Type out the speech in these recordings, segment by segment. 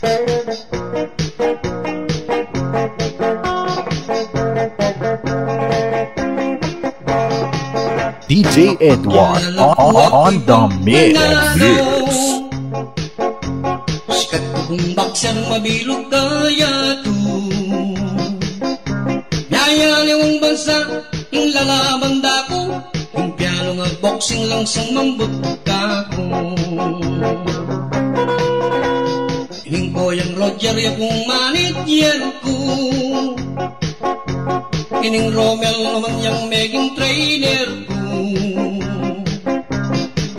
DJ Edward on, on the mix. Sikat ko kung baksang mabilog kaya to Yayaliwang bansa, yung lalaban dako. Yung piano nga boxing lang sa mambot ka ko Ining ko yung Roger ya kung manit yan ko Ining Romel naman yung meging trainer ko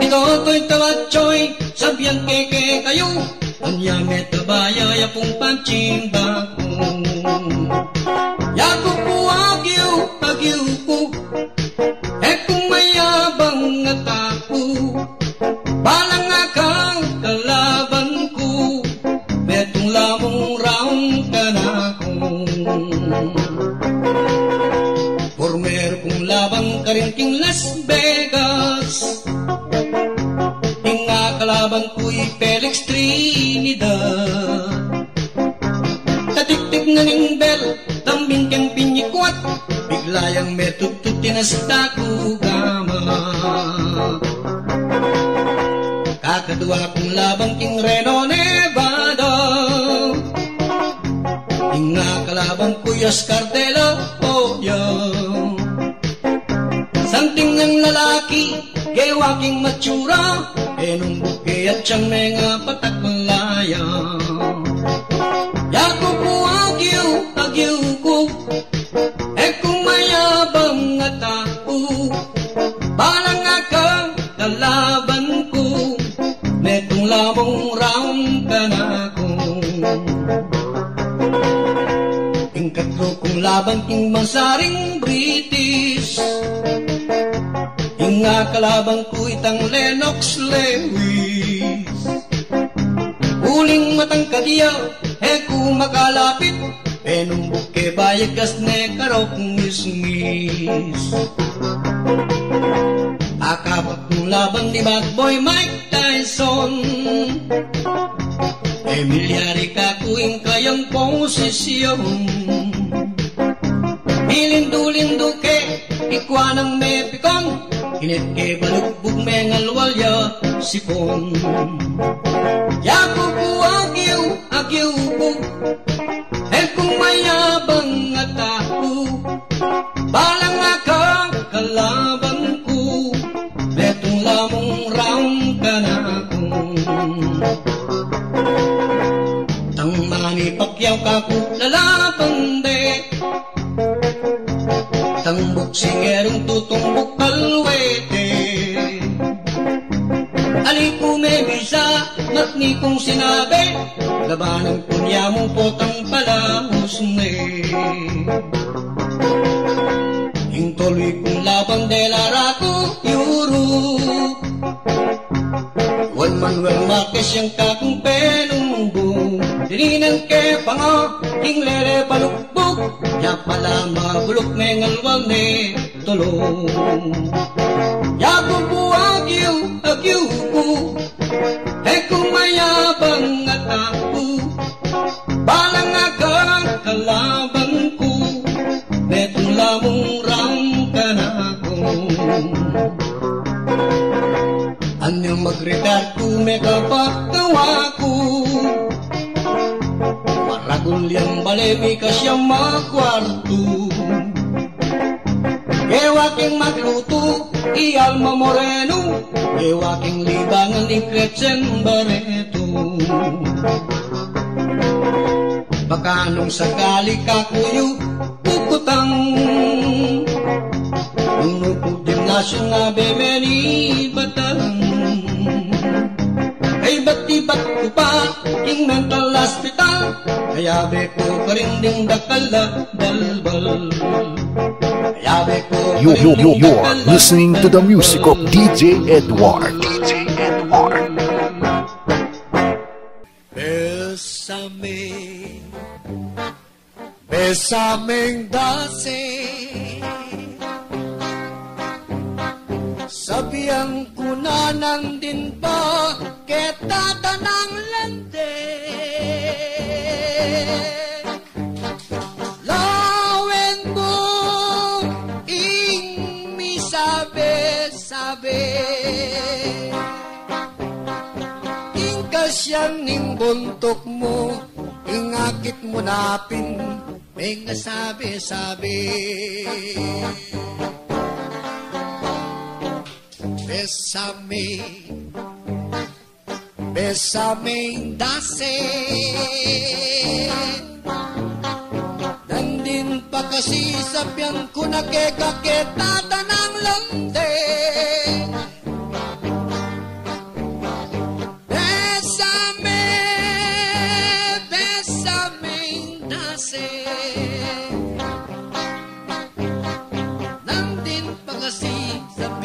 Ito to'y tawachoy, sabihan keke kayo Anya metabaya ya pong panchimba ko Yaku po agyo, agyo Tang buksingerong tutumbok kalwete. Ali ko may bisa, mat ni kong sinabi Labanan ko niya mong potang palahos na Hingtuloy kong labang de larako yuro Juan Manuel Marquez yung kakong penumbo Dininan ke pango, hinglere balukbog Ya pala mabulok mengalwal ne tulong Yaku po agyo, agyo ko Eh kung mayabang at ako Balang akang kalaban ko Betong lamong rang ka na ako Ano magretar ko may kapagawa ko Maragol yang balemi ka siya makwarto Ewaking magluto, ialma moreno Ewaking libangan ni Gretchen Barreto Baka nung sakali ka kuyo puputang Nung nuputim na siya nga bemeni batang Ay ba't di ba't ko pa king mental hospital Kaya be ko ka rin ding dakala balbal Kaya be ko You, you, you, you are listening to the music of DJ Edward. DJ Edward. Bésame, bésame dase Sabihan ko na nandin pa Kita tanang siyang ning buntok mo, ingakit mo napin, may nga sabi-sabi. Besame, besame dase. Nandin pa kasi sa ko nakekaketata ng lande.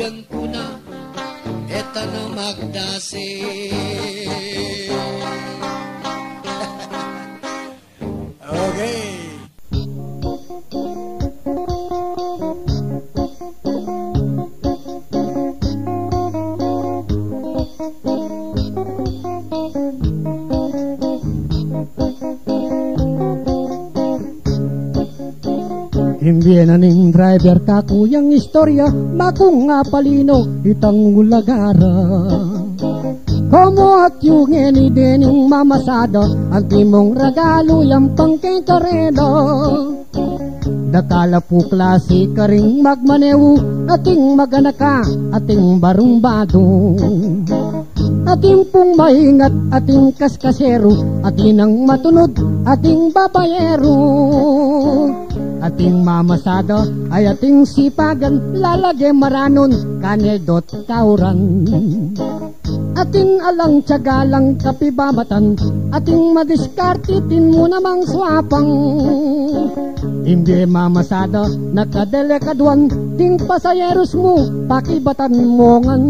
Sa piyan ko na eta na magdase. okay. Hindi na ning driver ka kuyang istorya Makung nga palino itang ulagara Como at yung eni dening mamasada Ang timong regalo yung pangkikarelo Dakala po klase ka ring magmanewu Ating maganaka, ating barumbado Ating pong maingat, ating kaskasero Ating ang matunod, ating babayero Ating mamasada ay ating sipagan Lalagay maranon, kanedot kauran. Ating alang tiyagalang kapibamatan Ating madiskartitin mo namang swapang. Hindi mamasada, nakadelekaduan Ting pasayeros mo, pakibatan mo ngan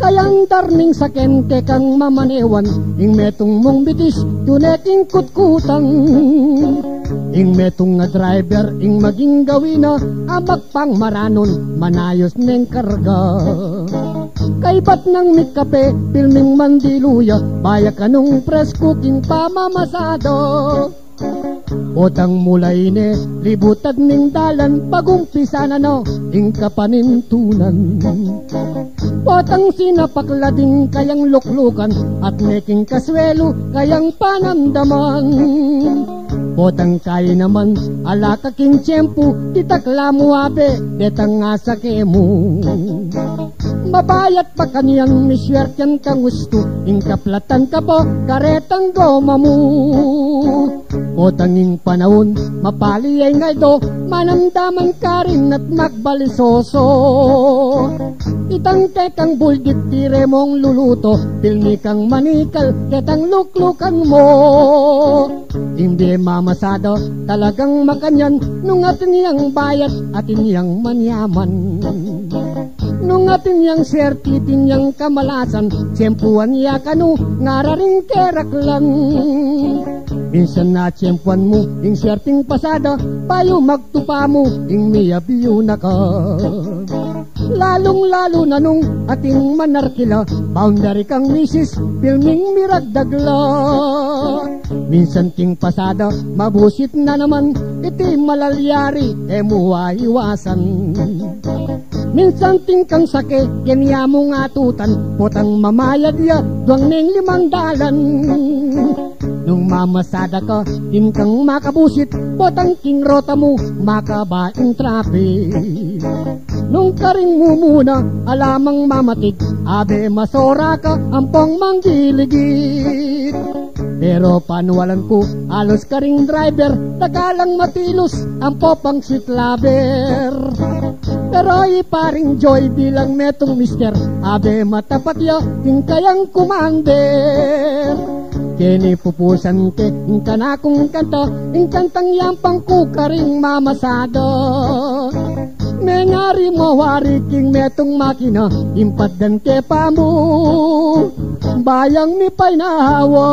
Kayang darning sa kente kang mamanewan Ing metong mong bitis, tuneting kutkutang Ing metong nga driver, ing maging gawina Abak pang maranon, manayos neng karga. Kay ba't nang mikape, pilming mandiluya Bayak anong presko king pamamasado Otang mulay ne, libutad ning dalan Pagumpisa na no, ing kapanintunan. Potang sinapaklading kayang luklukan At neking kaswelo kayang panamdaman Potang kaya naman ala kaking tiyempo Titakla mo abe detang nga sa kemo Mabayat pa kaniyang miswertyan kang gusto Ingkaplatan ka po karetang goma mo Potanging panahon mapali ay nga ito Manamdaman ka rin at magbalisoso. Itang tekang bulgit tire mong luluto Pilmi kang manikal ketang luklukan mo. Hindi mamasado talagang makanyan Nung atin niyang bayat atin niyang manyaman. Nung atin niyang serti din niyang kamalasan Tiyempuan niya kanu ngararing kerak lang Minsan na tiyempuan mo ing swerting pasada Payo magtupa mo ing miyabiyo na ka Lalong lalo na nung ating manarkila Boundary kang misis, filming miragdagla Minsan ting pasada, mabusit na naman Iti malalyari, e iwasan Minsan ting kang sake, kanya mo nga Putang mamayad ya, duwang ning limang dalan. Nung mamasada ka, tim kang makabusit Botang king rota mo, makabaing traffic Nung karing mo muna, alamang mamatig Abe masora ka, ampong manggiligid Pero panuwalan ko, alos karing driver Tagalang matilos, ampo pang sweet Pero iparing joy bilang metong mister Abe matapat ya, ting kayang commander Kini pupusan ke, kanakong kanta Ing kantang yampang ko karing mamasado Nengari mo wariking metong makina Impad dan ke pamu Bayang mi pay nahawa.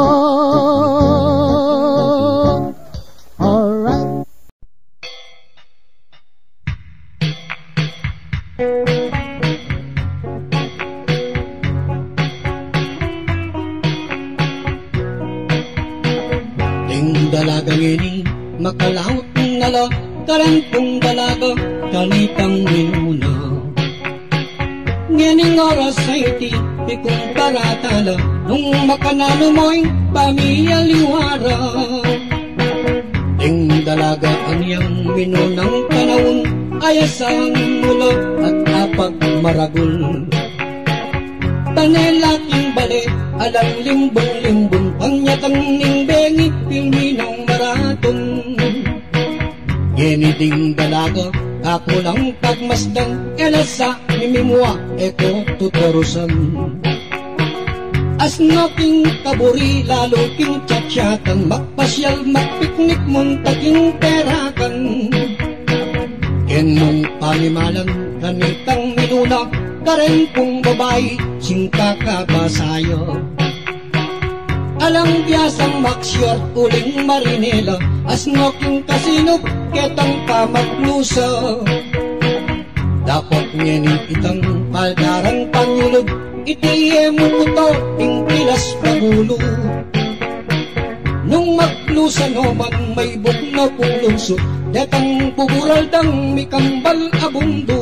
Alright. Ting dalagang ini makalaot ngala Karantong dalaga kalitang minuna Ngening oras ay iti, ikong paratala, nung makanalo mo'y pamilya liwara. Ting dalaga ang iyang minunang panahon, ayasang mulo at apag maragul. Panelaking bale, alang limbong-limbong, panyatang ningbengi, pilminong maraton. Giniding dalaga, ako lang pagmasdan, elasa, mimimwa, eko tuturusan. As noking kaburi, lalo king tsatsatan, magpasyal, magpiknik mong taking perakan. Kenong panimalan, kanitang minuna, karen kong babae, singka ka ba sayo? Alang biyasang maksyor, uling marinela, as noking kasinop, ketang pamaglusa. Dapat ngayon itang paldarang panyulog, itiye mo ko to, ingkilas pagulo. Nung maglusa naman may buk na pulunso, detang pugural dang mikambal abundo.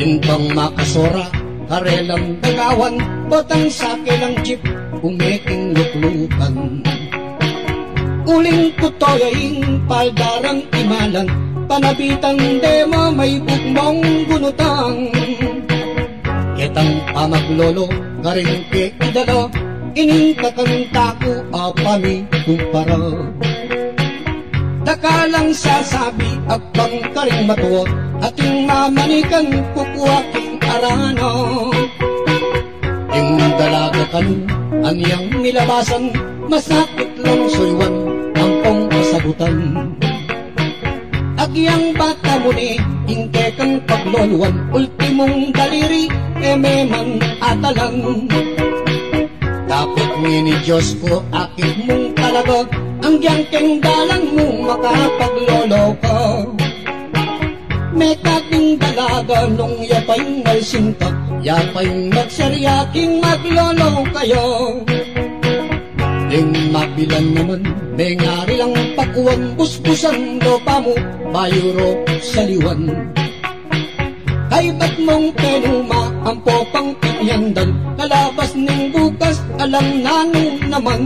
Intang makasora, karelang dagawan, batang sake ng jeep, umiking luklukan. Uling kutoyaing paldarang imalan, panabitang dema may bukmong gunutang. Ketang pamaglolo, garing ke idala, ining kakanta ko apami kumpara. Dakalang sasabi, abang karing matuwa, ating mamanikan kukuha arano. Yung dalaga kan, anyang nilabasan, masakit lang suywan, ang pong kasagutan. Agyang bata mo ni, ingke kang pagloluan, ultimong daliri, ememan atalang. Dapat ni Diyos ko, akit mong talaga, ang giyangkeng dalang mo makapaglolo ko. May kating dalaga nung yapay nalsinta, yapay nagsaryaking maglolo kayo. Ding mabilan naman, may ngari lang pakuan, busbusan do pa mo, bayuro sa liwan. Ay ba't mong penuma ang popang pinyandan, kalabas ng bukas, alam nanong naman.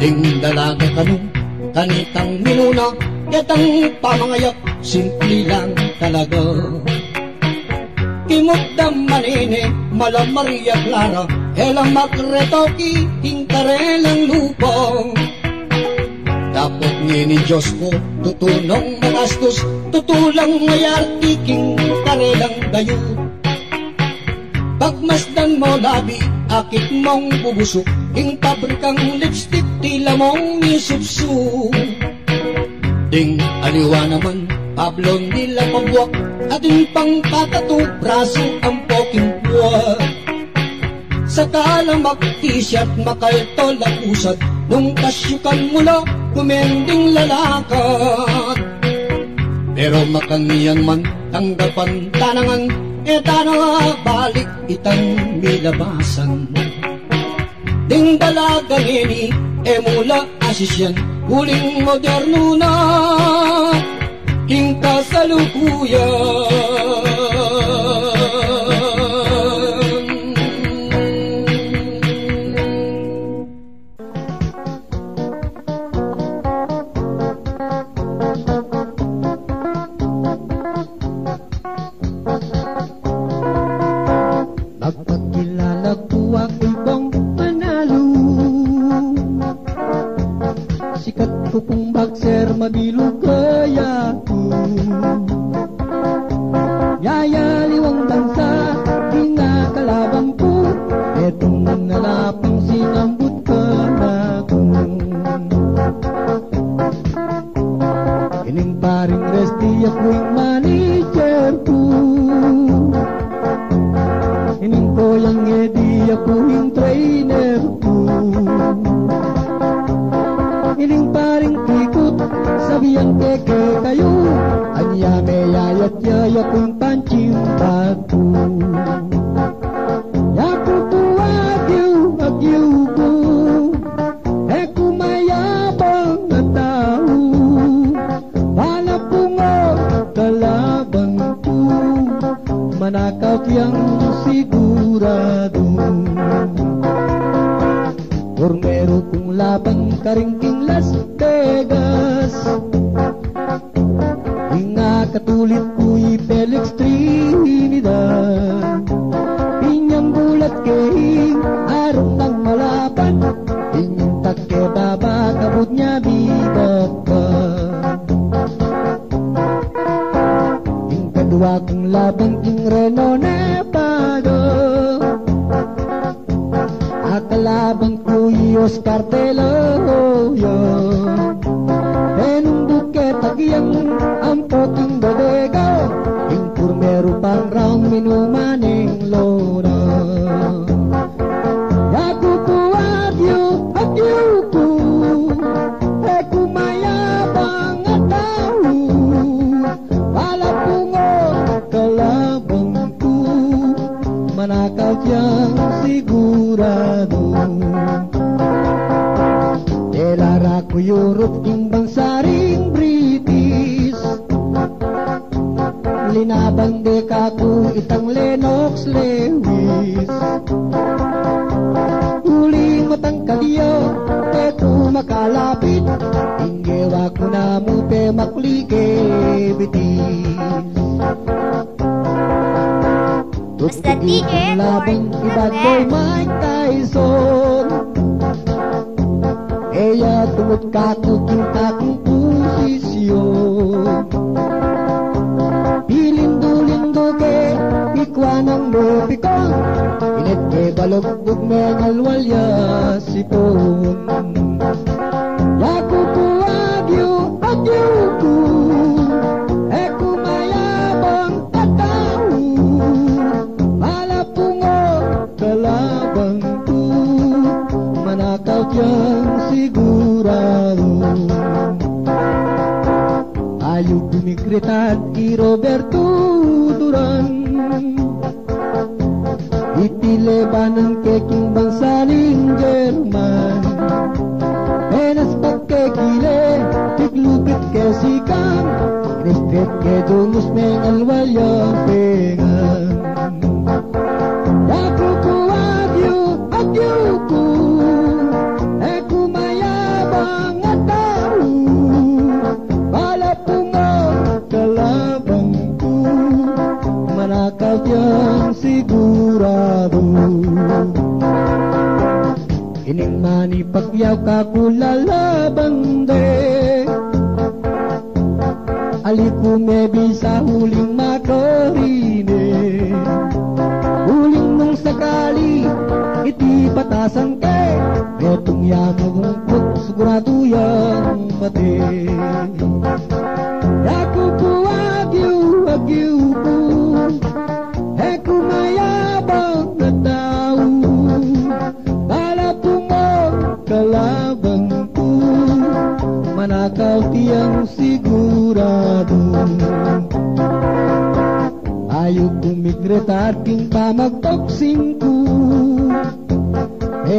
Ding dalaga kanong, kanitang minuna, yatang pamangayak, simple lang talaga. Kimukdam manene, mala Maria Clara, elang makretoki, hingkarelang lupa. Dapat ni Diyos ko, tutunong magastos, tutulang mayartiking karelang dayo. Pagmasdan mo labi, akit mong bubusok, ing pabrikang lipstick, tila mong nisupso. Ding aliwa naman, Pablo nila pabuwak, ating pangkatato, braso ang poking buwak. Sa kalamak t-shirt, makaltol at usad, nung kasyukan mula, kumending lalakat. Pero makaniyan man, tanggapan tanangan, eta na balik itang milabasan. Ding dalaga nini, e mula asisyan, huling moderno na, king Sikat ko pong boxer, mabilog يكن Kedua kong labang king Reno Nevado Akalabang kuy Oscar de Loyo Benung buket tagyang ang poking bodega. Ing purmero pang raong minumaning lona Europe king bangsaring British. Linabang de kaku itang Lennox Lewis. Huling matang kaliyo Teku makalapit. Inggewa ko na mo pe maklige bitis Basta DJ Labang Edward ibag boy Mike Tyson Tumut kaku kinta kong posisyon Pilindo-lindo ke Pikwa ng bopikon Init ke balugbog mengal walya sipon था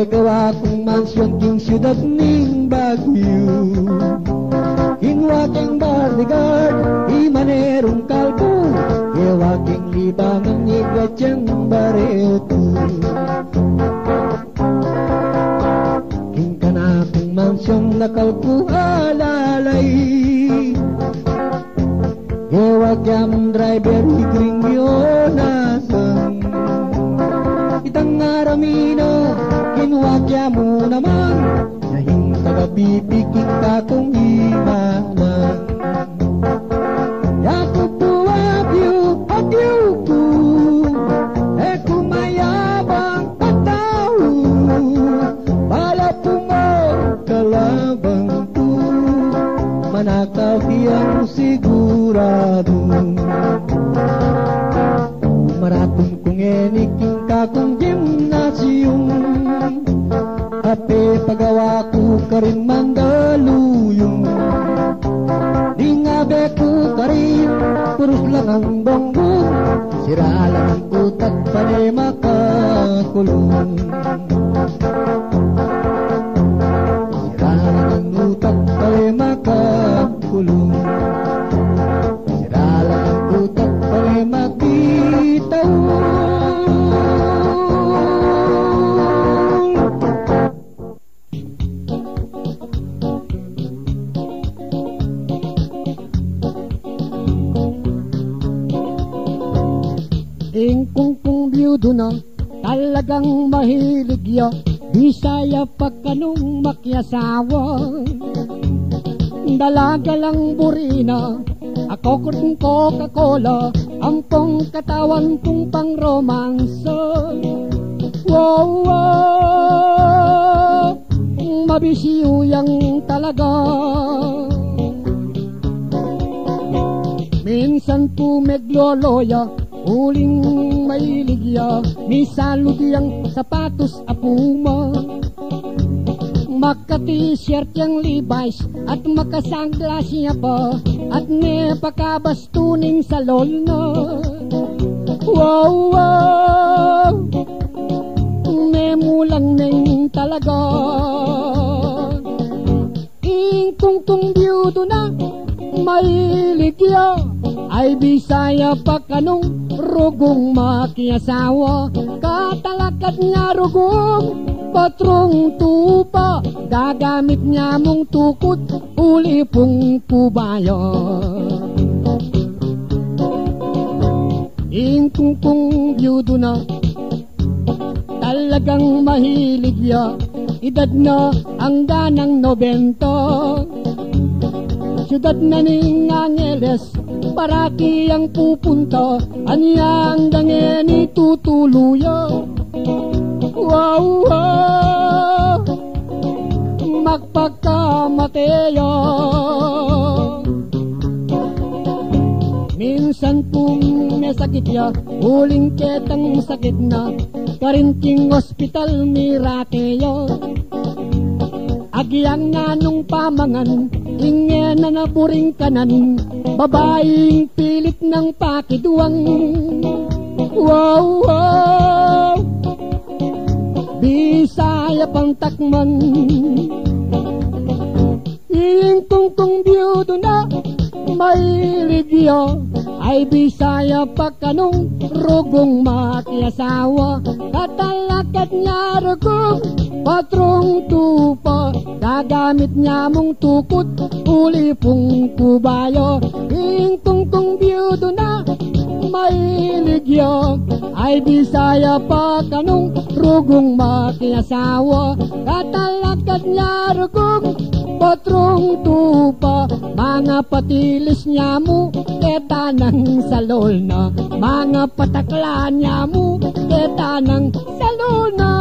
E gawa kong mansyon king siyudad ning Baguio. Hinwa king bodyguard, imanerong kalbo. Ewa king libangan ni gadyang bareto King kana kong mansyong nakalpo alalay. Ewa kyamong driver higring yonasan Itang aramino, kinuha kya mo naman. Nahing tagabibiking ka kong imanan Puros lang ang bongbong Sira lang ang kutat pa di makakulong makyasawa Dalaga lang burina Ako kung Coca-Cola Ampong katawan kong pang romansa Wow, wow Mabisiyo yang talaga. Minsan po megloloya Uling mailigya Misalod yang sapatos apuma Maka-t-shirt yang Levi's At makasanglas niya pa At ne pakabastuning sa lol Wow, wow! Memulang neng talaga. Ingkong kong biyudo na Mailigya Ay bisaya pa kanong Rugong makiasawa. Katalakad nga rugong Patrong tupa Gagamit niya mong tukot Uli pong pubaya Ingkong kong biyudo na Talagang mahilig ya Edad na ang ganang nobento. Siyudad na ning Angeles Paraki ang pupunta Anyang dangeni tutuluya Wow, wow Magpagkamateya Minsan pong may sakit ya Uling ketang sakit na Karinting hospital mirate ya Agyang nanong pamangan Ingye na naburing kanan Babaeng pilit ng pakiduwang. Wow, wow! Bisaya pang takman Ingkong kong biyudo na Mailigyo Ay bisaya pa kanong Rugong makiasawa. Katalakad niya rugong Patrong tupa Gagamit niya mong tukot Uli pong kubayo. Ingkong kong biyudo na Mailigyo Ay bisaya pa kanong Rugong makiasawa Katalakad niya rugong Patrong tupa. Mga patilis niya mo Eta ng salol na. Mga patakla niya mo Eta ng salol na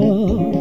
sana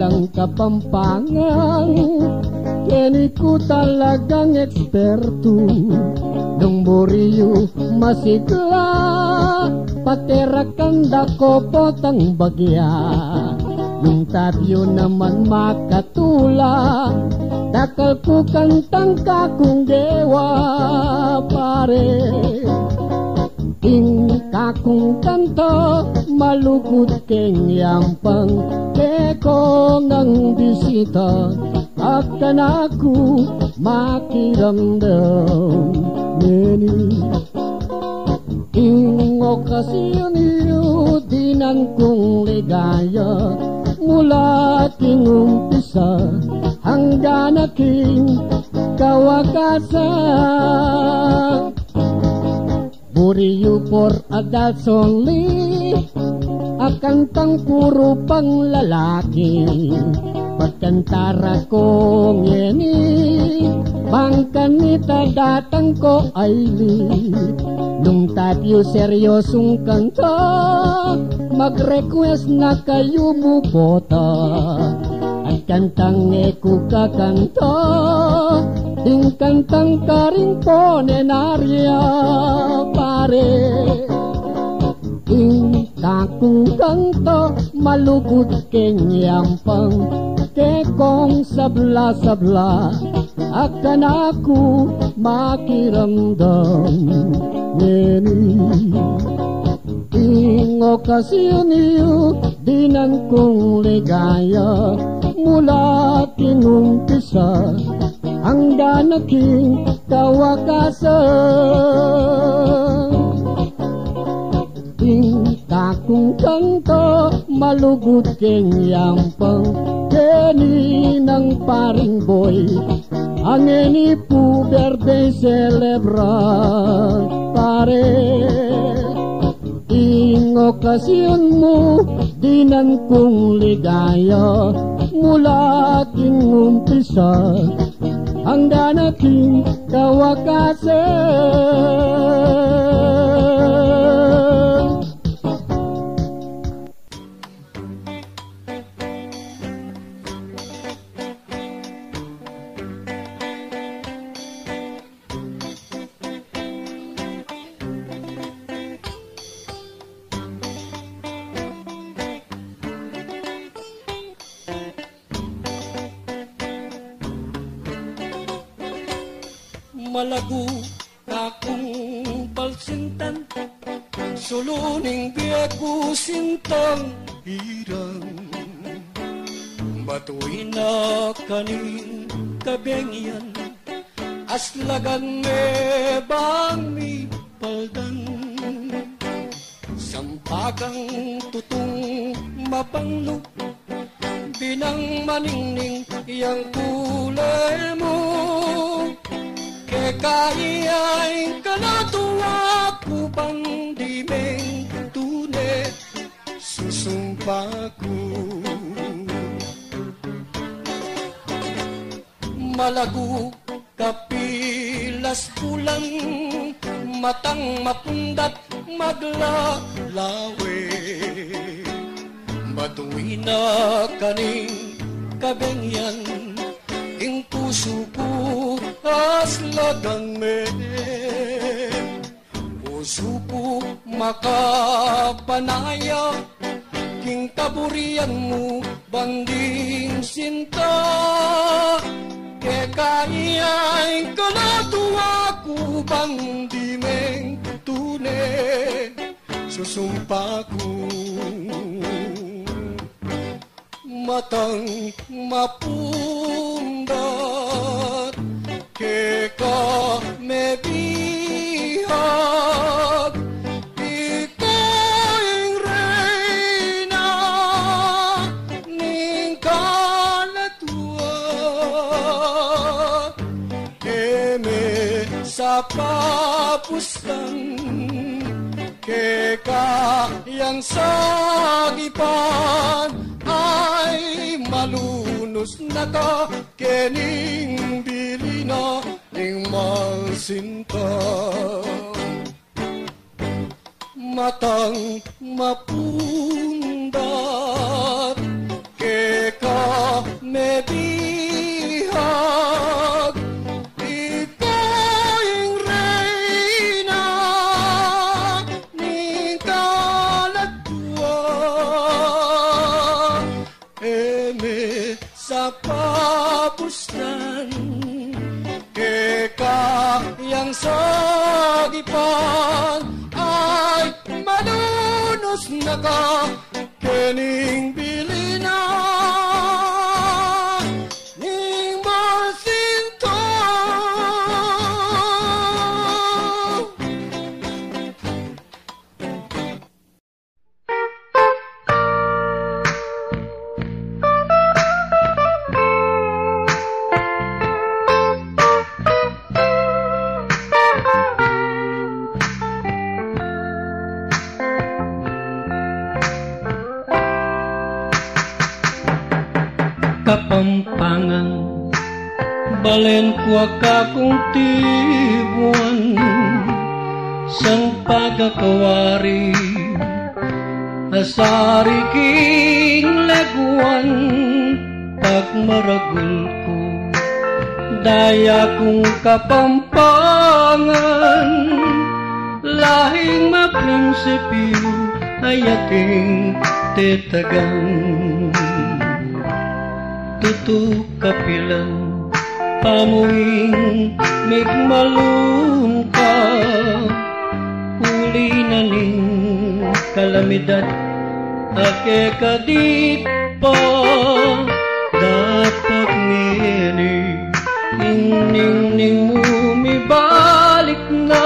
Talang kapampangan. Kini ko talagang eksperto Nung buriyo masigla Paterakan dako potang bagya Nung tapyo naman makatula Dakal ko kantang kakong dewa pare. Ing kakong kanto malugod keng yampang Keko ng bisita at kanaku makiramdam Nini Ing okasyon iyo dinan kong ligaya. Mula king umpisa hanggang aking kawakasan Buriyo for adults only Akantang puro pang lalaki Pagkantara ko ngeni. Bangkanita datang ko ay li Nung tapyo seryosong kanta Mag-request na kayo mubota At kantang eko kakanta Ding kantang karing po nenarya pare. Ing takong kanto malugod keng yampang Kekong sabla-sabla Akan aku makiramdam. Ngeni Ing okasyon iyo dinan kong ligaya Mula king umpisa hanggang aking kawakasan Ing takong kanto malugod keng yampang Keni ng paring boy. Ang eni po birthday celebrant pare. Ing okasyon mo dinan kong ligaya Mula king umpisa. Hanggang aking kawakasan talagang Yang kena tua ku bang di mengkutune. Susumpaku Matang mapundat Kekah mebi papustan Keka yang sagipan ay malunos na ka. Kening bilina ning malsinta. Matang mapundat malunos na ka Balen ko kakong tibuan Sang pagkakawari. Asari king leguan Pagmaragul ko. Daya kong kapampangan Lahing maprinsipyo Ay ating tetagang tutu pamuing migmalungka uli na ning kalamidad ake kadit pa dapat ngini ning ning ning mumibalik na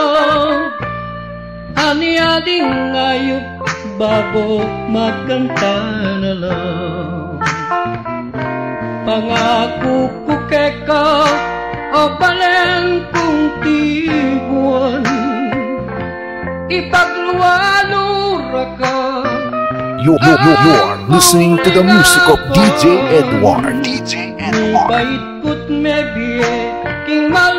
ani ading ayup babo magkanta na lang Pangako ko keka o balen kong tibuan Ipagluwalura ka You, you, you, you are listening to the music of DJ Edward. DJ Edward. Bait ko't mebie king malmong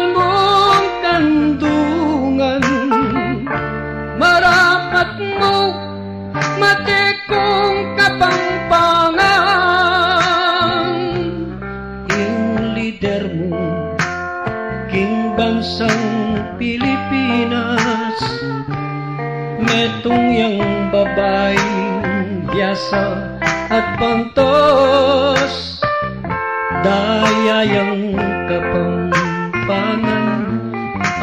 Metong yang babaeng biasa at pantos Daya yang kapampangan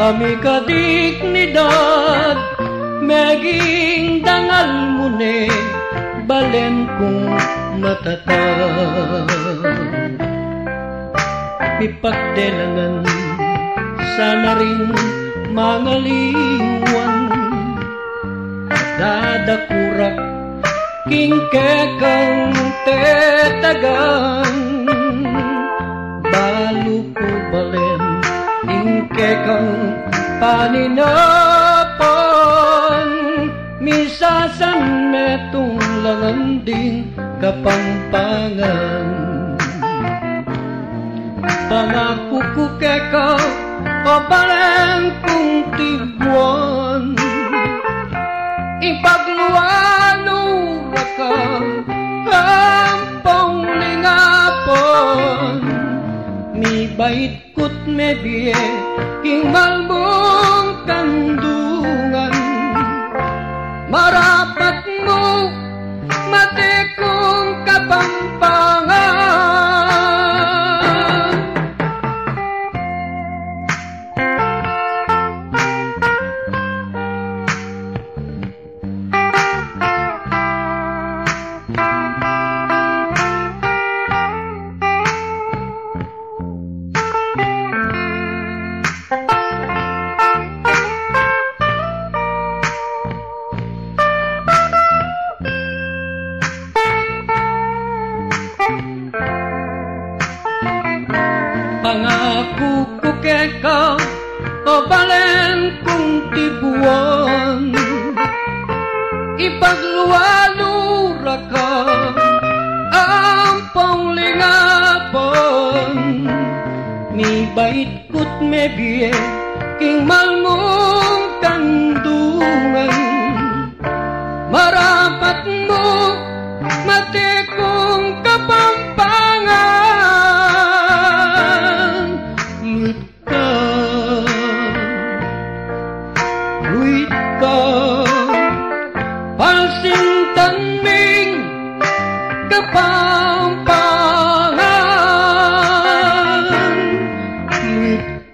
Ami kadignidad Meging dangal mo ne Balen kong matatag Pipagdelangan Sana rin mga lingwan Dadakurak kingkekang tetagan balu ko balen kingkekang paninapon misasan metong langan din kapampangan pangako ko keka o balen kong tibuan ipagluano ka hampong lingapon mi bait kut me bie king malbong kandungan. Marapat mo mati kong Mi bait kut me bie king malmong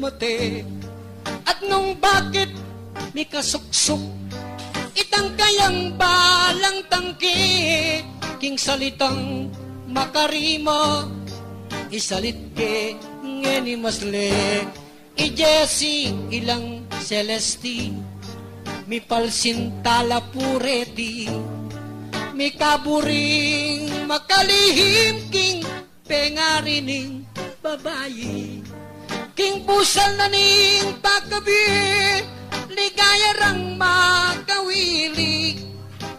mamamate At nung bakit may kasuksok Itang kayang balang tangki King salitang makarima Isalit ke ngeni masle. I Jesse ilang celesti Mi palsin tala pureti Mi kaburing makalihim King pengarining babayi King pusal na ning pagkabi Ligaya rang makawili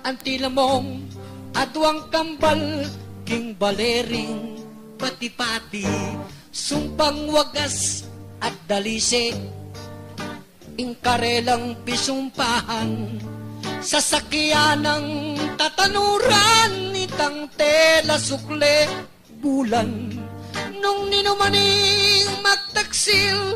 Antila mong adwang kambal King balering pati-pati Sumpang wagas at dalise Ingkarelang pisumpahan Sasakyan ng tatanuran Itang tela sukle bulan Nung ninumaning magtaksil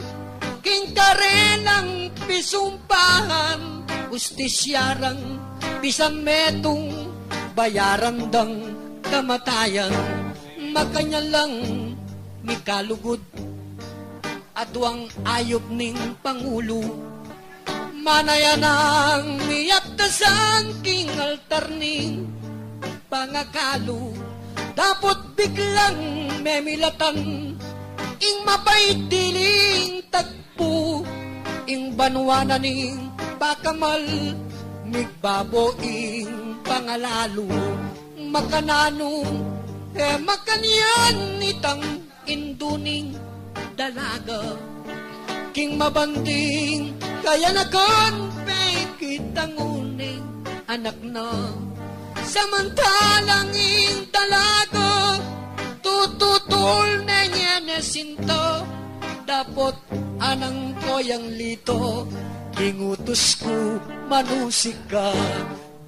King karelang pisumpahan Ustisyarang bisan metong Bayaran dang kamatayan. Makanya lang mikalugod Adwang ayop ning pangulo Manayan ang miyaptasan king altar ning pangakalo. Dapat biglang memilatan Ing mabait diling tagpo. Ing banwana ning bakamal Migbabo ing pangalalo Makanano eh makanyan itang induning dalaga. King mabanding kaya na kon kitang uning anak na Samantalang ing dalago, tututul na sinto. Dapot anang koyang lito, kingutos ko manusik ka.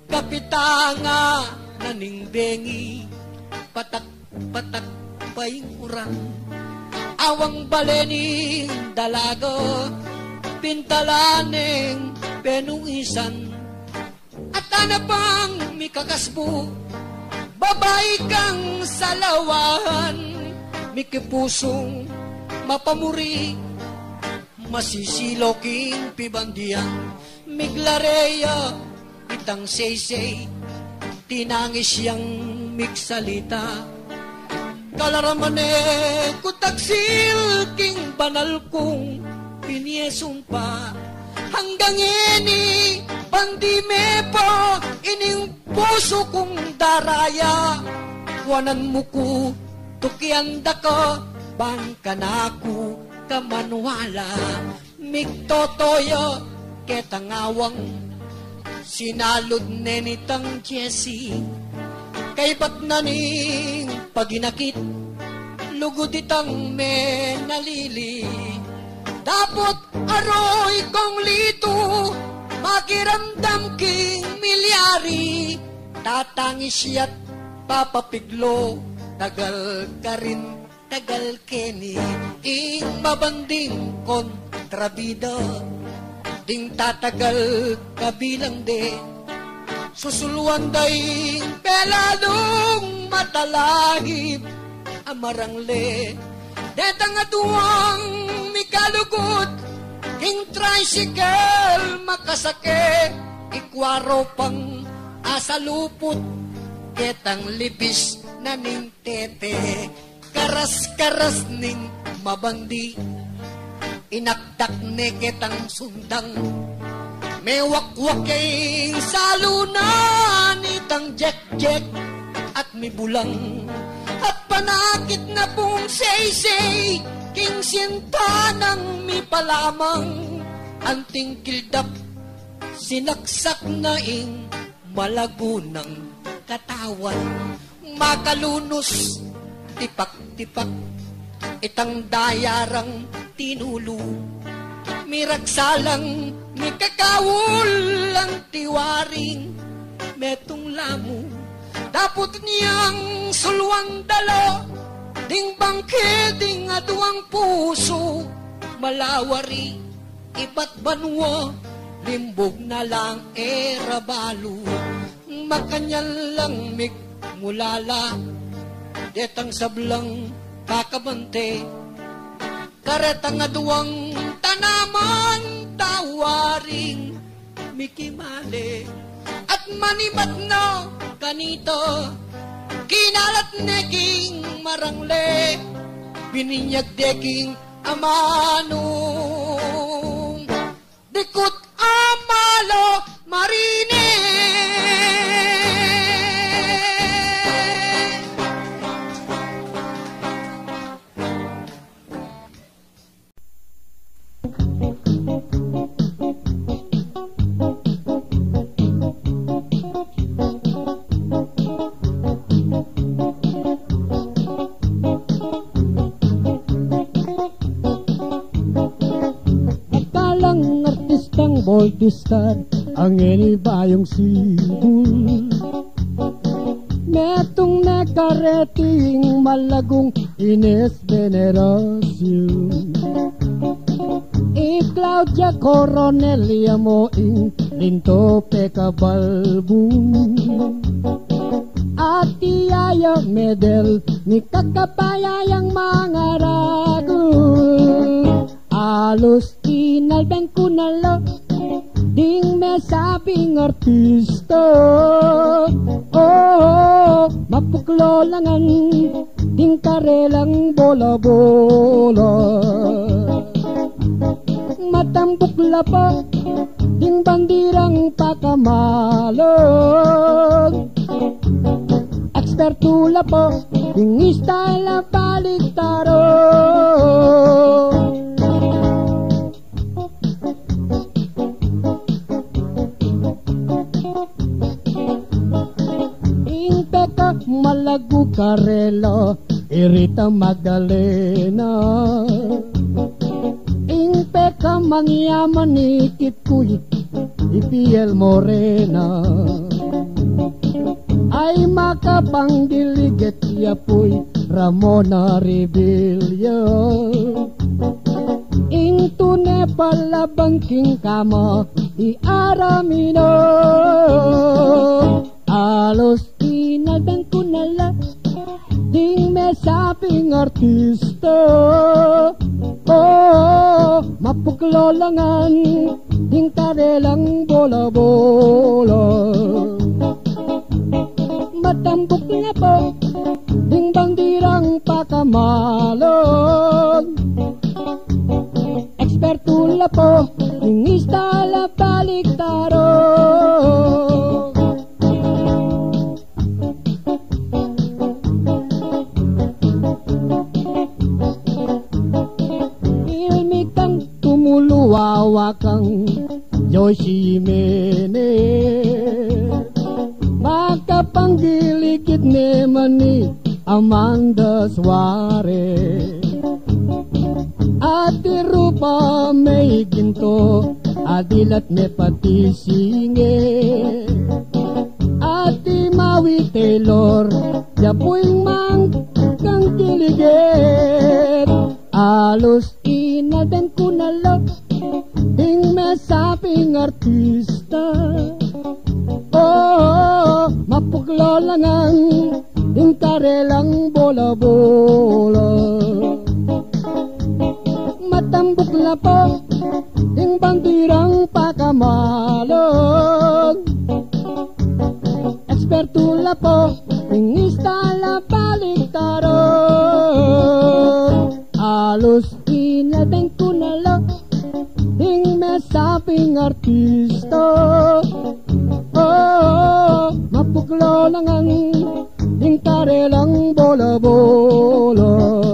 Kapitanga naningbengi, patak patak paing urang. Awang balening dalago, pintalaneng penuisan. At ano pang mikakasbo, babae kang salawan, mikipusong mapamuri, masisiloking pibandiyan, miglareya, itang seysey, tinangis yang miksalita. Kalaramane kutaksil king banal kong pinyesong pa hanggang ini pandime po ining puso kong daraya. Wanan mo ko tukianda ko bangka na ko kamanwala. Migtotoyo ketangawang sinalod nenitang Jessie kay ba't naning paginakit lugod itang me nalili Dapat aroy kong lito Makiramdam king milyari. Tatangis siya't papapiglo Tagal ka rin, tagal keni Ing mabanding kontrabida Ding tatagal kabilang de. Susuluan daing peladong matalahib Amarangle Detang atuang mikalugot King tricycle makasake Ikwaro pang asalupot Ketang libis na ning tete Karas-karas ning mabandi. Inakdak ne ketang sundang may wakwakay salunan itang jek-jek at may bulang at panakit na pong say-say king sinta ng mi palamang. Anting kildap sinaksak na ing malagunang katawan. Makalunos tipak-tipak itang dayarang tinulo miragsalang may kakawul ang tiwaring metong lamo Dapot niyang sulwang dalo Ding bangke, ding aduang puso. Malawari, iba't banwa Limbog na lang erabalo Makanyal lang mig mulala Detang sablang kakabante. Karetang aduang tanaman tawaring mikimale at manimat no kanito kinalat neking marangle bininyag deking amanong boldistar Ang inibayong sibul Metong nakareting malagong Ines Venerasyon I Claudia Coronelia mo ing Linto Pecabalbum at tiyaya medel ni kakapayayang mga ragul. Alos inalben ko na lo ding may sabing artista oh, oh mapuklo langan ding karelang bola-bola. Matambok lapa ding bandirang pakamalog Expertula po, ding style na baliktaro Consuelo, Irita Magdalena. Ingpe ka mangyaman ikit kuy, ipiel morena. Ay makapanggiligit yapoy, Ramona Rebilla. Into ne palabangking kama, iaramino. Alos inadang ko nala, ding mesaping artista. Oh, mapuklolangan, ding karelang bola-bola. Matambok na po, ding bandirang pakamalon. Ekspertula po, ding istala baliktaron. Tumuluwawa kang Yoshi Mene. Magkapanggilikid ni Mani Amanda Suarez Ati Rupa may ginto Adilat me pati singe. Ati Maui Taylor Yapuing mang kang kiligit. Alos inadan ko na lang Ding mesaping artista Oh, mapuglalangan Ding karelang bola-bola. Matambok na po Ding bandirang pakamalon Ekspertula po Ding istala baliktaron Alos Ding mesaping artista. Oh, mapuglalangan Ding karelang bola-bola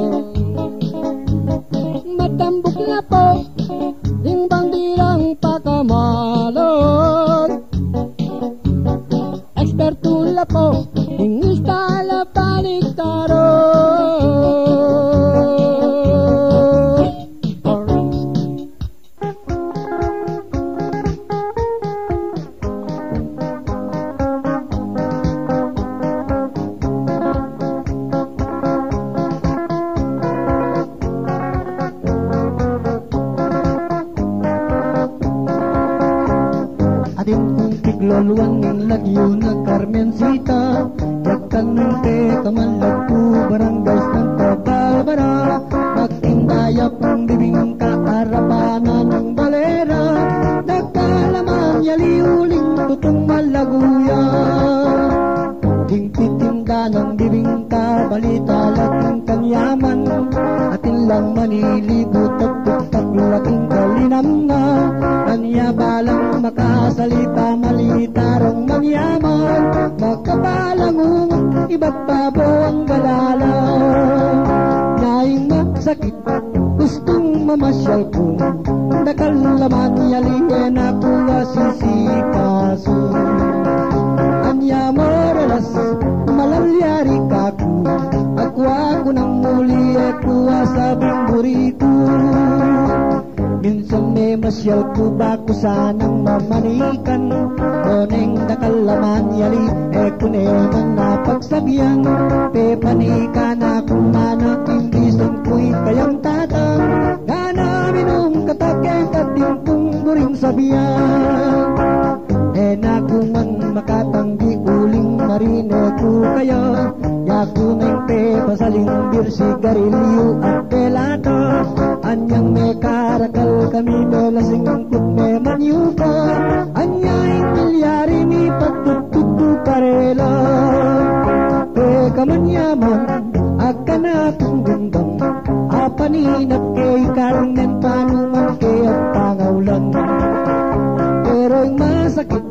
pero ang masakit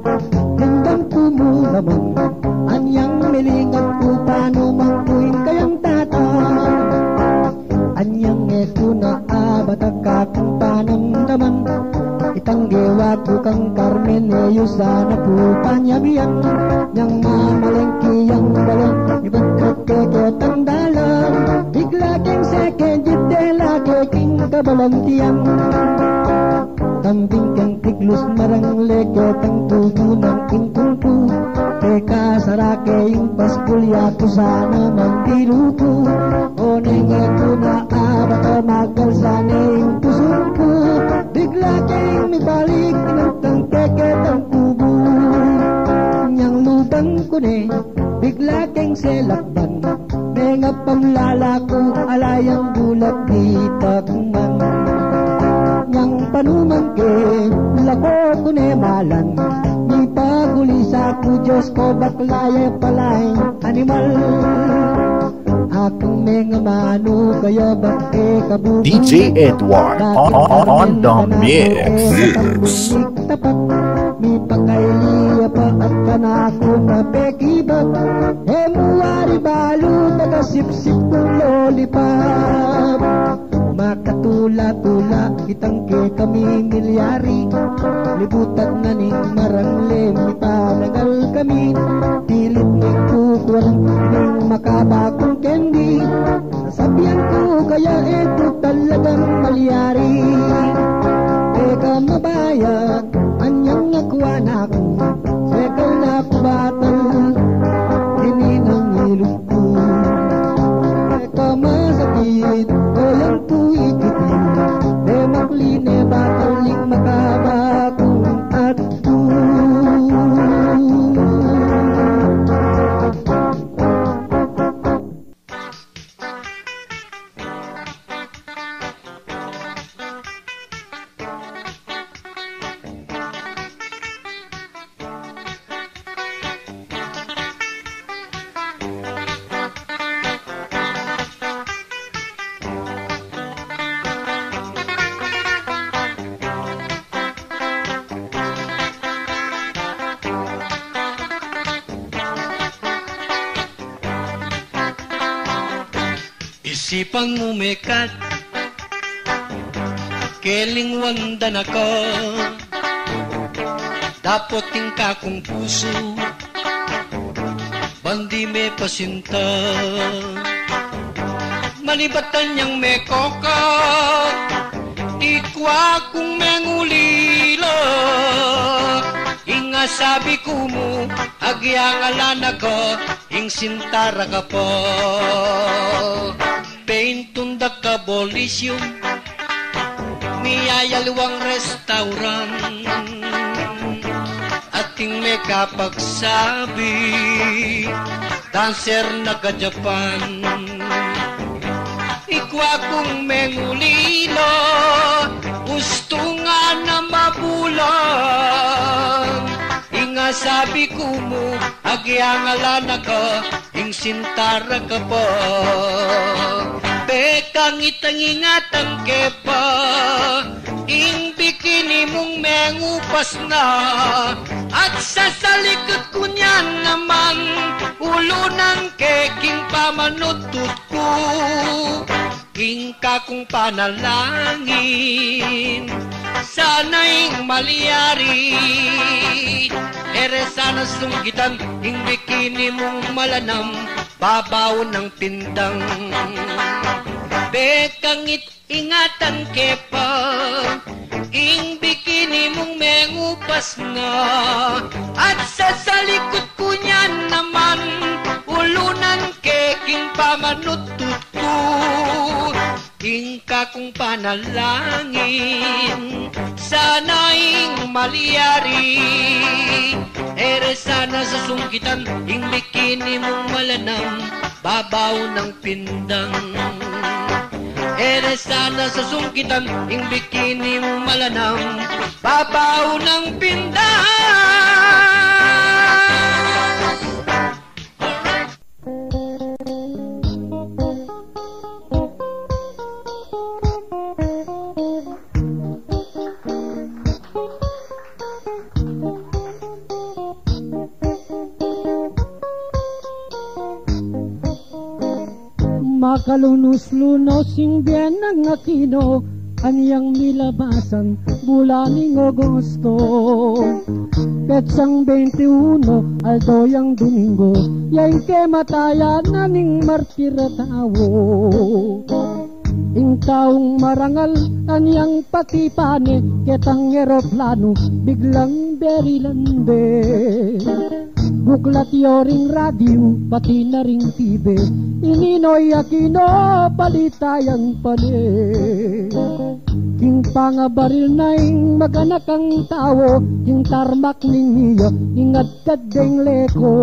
Hanggang mo naman Anyang milingat ko Paano man ko'y kayang tata Anyang eko na abatak akong panamdaman Itanggewa ko kang Carmen Eyo sana po panyabiyan Yang mamalengki yang balong Ibang keketang dalam Bigla keng second jitela keking kabalang tiang Kambing kang lusmarang leke tangtu tunang tingtungku teka sarake ing pas kuliah tu sana mandiruku oninge tuna abata magal sane ing kusungku bigla ke mi balik nang tang keke tang kubu nyang lubang kune bigla keng selakban Nengap pamlala ko alayang bulat di takmang panuman ke Lako ko ne malan Ni paguli sa ku Diyos ko baklaya palay. Animal Akong mga mano kaya bakte kabubuhay DJ Edward on, on, on the mix. tapat Mi pakailiya pa at kanako na pekibak E muwari balo taga sip-sip ng lollipop Makatula-tula kitang ke kami milyari. Libutan na ning marangle mi panagal kami. Pilit ning kukuan ning makabakong candy. Nasabihan ko kaya ito talagang malyari. Teka mabayad, anyang nakuha na ako Seka na. Kubatal, hininang ilog Kelingwandan ako Dapoting ka kong puso Bandi me pasinta. Malibatan niyang me koka Ikwa kong mengulila Inga sabi ko mo Agyangalan ako Ing sintara ka po Paintunda ka bolisyon Miyayalwang restaurant. Ating may kapagsabi. Dancer na ka Japan Ikwa kong mengulilo Gusto nga na mabulan Inga sabi ko mo Agyangalan ako Ing sintara ka po Bekang itang ingatan ke pa Ing bikini mong mengupas na. At sa salikod ko niyan naman Ulo ng keking pamanutut ko. King ka kong panalangin Sana'y maliyari Ere sana sunggitan Ing bikini mong malanam Babaw ng pindang Bekang it ingatan kepa Ing bikini mong mengupas nga. At sa salikod ko niyan naman Ulunan keking pamanutut ko Ing ka kong panalangin Sana'y maliyari. Ere sana sa sungkitan Ing bikini mong malanam Babaw ng pindang Ere sana sa sungkitan Ing bikini mong malanam. Babaw ng pindang Makalunos-lunos yung biyan ng akino Aniyang nilabasan Bulaning Agosto. Petsang 21 Aldo yang Domingo Yang ke mataya naning martira tao Ing taong marangal Aniyang patipane Ketang eroplano Biglang berilande Buklat yoring radio, pati na ring TV Ininoy Aquino, palitayang pali King pangabaril na ing maganak ang tao King tarmak ning niyo, ingat kadeng leko.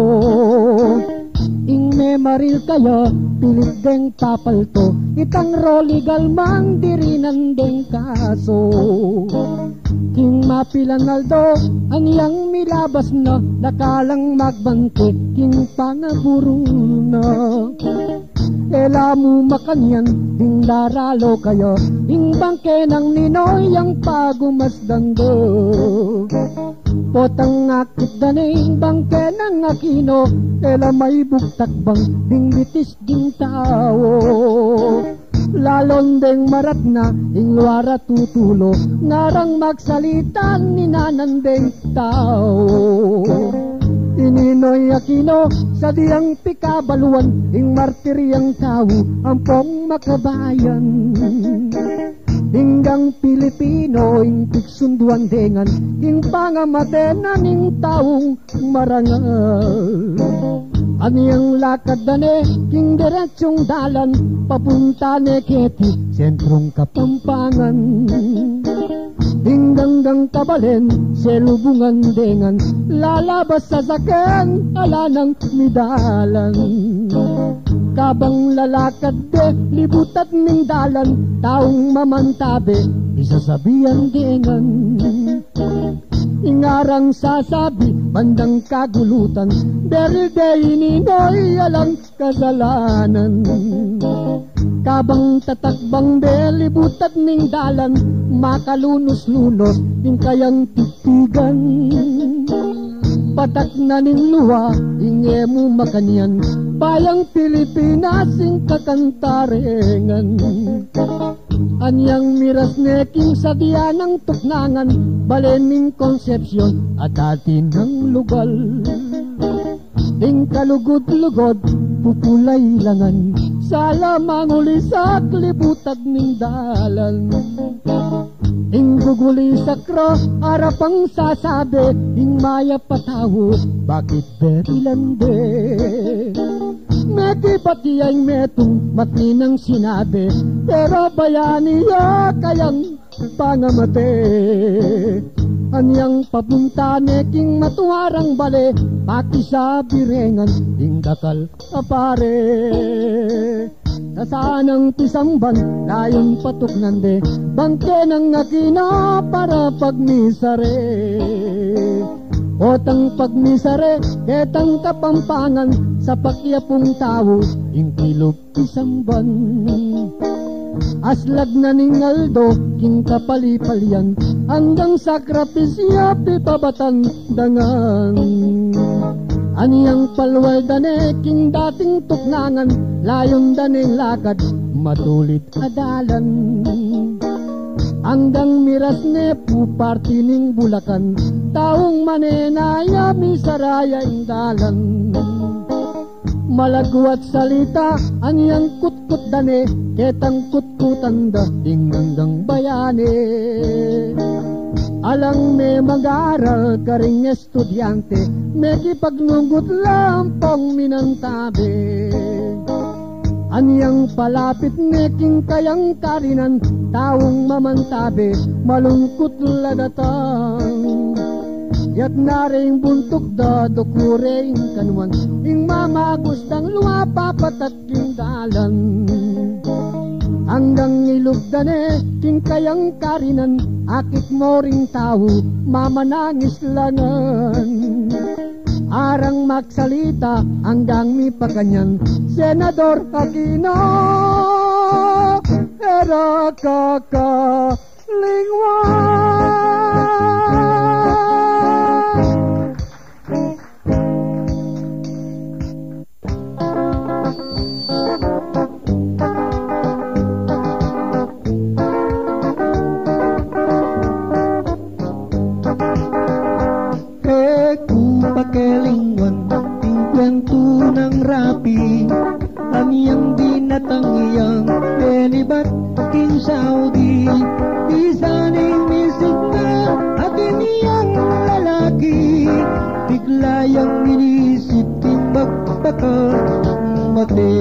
Ing memaril kayo, pilit deng papalto Itang roligal mang dirinan deng kaso. King mapilan aldo, ang iyang milabas na Nakalang magbante, king pangaburo na Ela mo makanyan, ding laralo kayo. Ing bangke ng ninoy ang pagumasdan do. Potang akit daning bangke ng akino Ela may buktakbang, ding bitis ding tao Lalon deng marat na ingwara tutulo. Ngarang magsalitan ni nanandeng tao Ininoy Aquino sa diyang pikabaluan Ing martiryang tao ang pong makabayan Hinggang Pilipino ing piksunduan dengan Ing pangamatenan ing taong marangal Aniyang lakad na ne, king diretsong dalan, papunta ne keti, sentrong kapampangan. Hinggang kabalen, selubungan dengan, lalabas sa saken, ala ng midalan. Kabang lalakad de, libutat ning dalan, taong mamantabe, isasabihan dengan. Ingarang sasabi, bandang kagulutan, Beril de ininoy alang kasalanan. Kabang tatakbang belibutat ning dalan, makalunos-lunos, ing kayang titigan. Patak na ning luwa, inge mo makanyan, bayang Pilipinas ing kakantarengan. Anyang miras neking sa ng tuknangan, balening konsepsyon at atin ng lugal. Ding kalugod-lugod, pupulay langan, sa lamang uli sa klibutag ning dalan. Ing guguli sa kro, arapang sasabi, ing maya patawo, bakit berilande? Meti pati ay metong matinang sinabi, pero bayani ya kayang pangamate. Anyang papunta neking matuwarang bale, pati sa birengan, ing kakal apare. Nasaan ang pisamban, layon patok nande, bangke ng akina para pagmisare. Otang pagmisare, ketang kapampangan, sa pakyapong tao, ingkilog isamban. Aslag na ning Aldo, king kapalipalyan, hanggang sakripisya pipabatan dangan. Aniyang palwal dane, king dating tuknangan, layon daning lakad, matulit adalan. Hanggang miras ne puparti ning bulakan, taong manenaya misaraya indalan. Malagwat salita, aniyang kutkut dane, ketang kutkutan da, inganggang bayane. Alang me mag-aral karing estudyante, may kipagnunggot lampong minantabi. Aniyang palapit neking kayang karinan, taong mamantabi, malungkot ladatang. Yat naring buntok da dokuring kanuan, ing mamagos dang luapa patat king dalan. Hanggang ilugdane, king kayang karinan, akit mo ring tao, mamanangis langan. Arang magsalita hanggang mi paganyan Senador Aquino. Era kakalingwan مدلي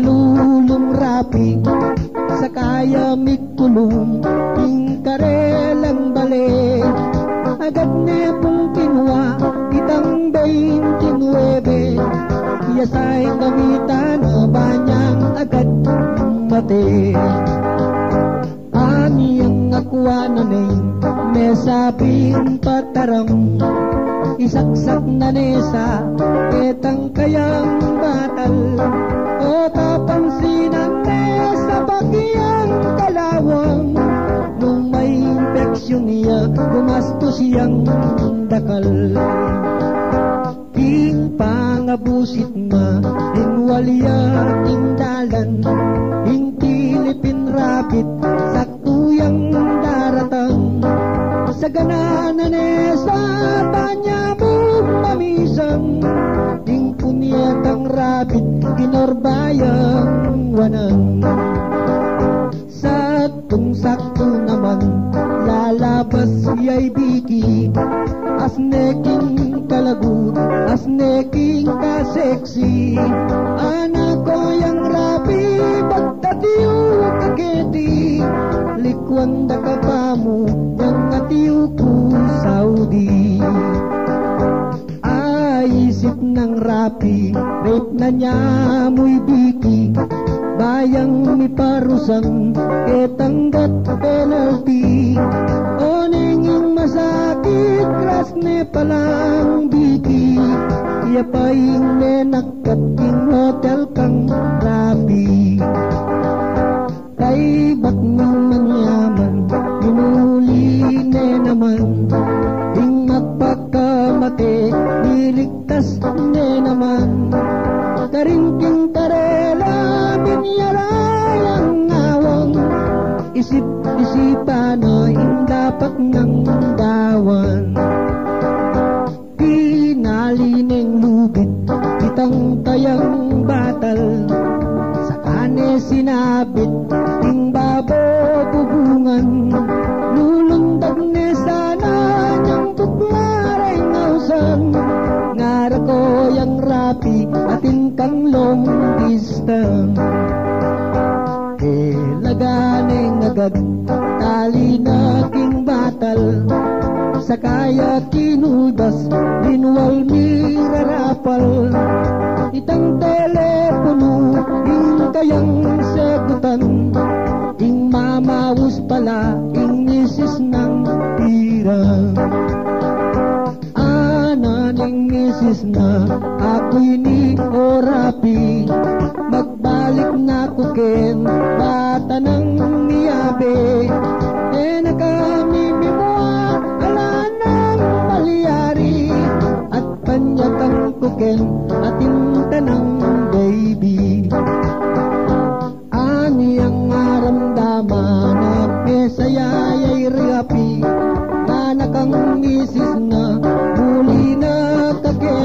Ing kalulong rapi Sa kaya mikulong Ing karelang bale. Agad ne pong kinuha Itang 29 Yasay kamitan Banyang agad mate? Ani ang akuha na ning Mesabing patarang Isaksak na nesa Etang kayang batal niya Gumastos siyang dakal. King pangabusit ma Inwalya king dalan Ing Philippine rabbit Saktuyang daratang Sa gananan eh sa banya mo mamisang. Ing punyatang rabbit Ginorbayang wanang Lalabas ya'y biki As neking kalagu As neking ka-sexy Anak ko yung rapi Pagtatiyo kaketi. Likwan da ka pa mo Yang atiyo ko Saudi. Aisip ng rapi Rape na niya mo'y biki Bayang mi parusang Ketanggat penalty O ninging masakit Kras ne palang biki Iya paing ne nakating hotel kang rapi. Kay ba't naman yaman Minuli ne naman. Ding magpakamate Niligtas ne naman. Karinting Binyarayang awang Isip-isipan ay dapat ng dawan Pinalineng lubid Kitang tayang batal. Sa kane sinabit Ting babo bubungan Kang long distance. Ilaganeng agad Tali na king batal. Sa kaya kinubas Linwal mirarapal. Itang telepono Ing kayang segutan Ing mamawus pala Ing misis ng tira Ananing misis na Ako'y ni Orapi. Magbalik na kuken Bata ng niyabe. Eh nakamimimua Ala ng palyari At panyakang kuken Ating tanang baby. Ani ang aramdaman At mesayayay riapi Anak ang misis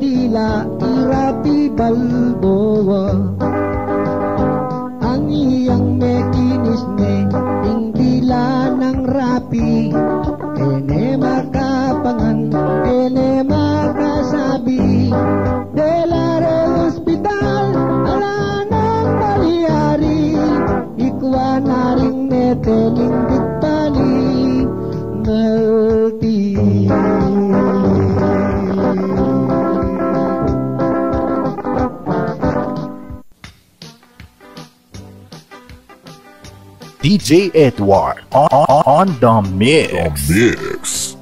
kini siya dila Irapi balboa. Ang iyang mekinis ne Ting dila ng rapi. Ene makapangan Ene makasabi. tening DJ Edward on, on, on the mix. Mix.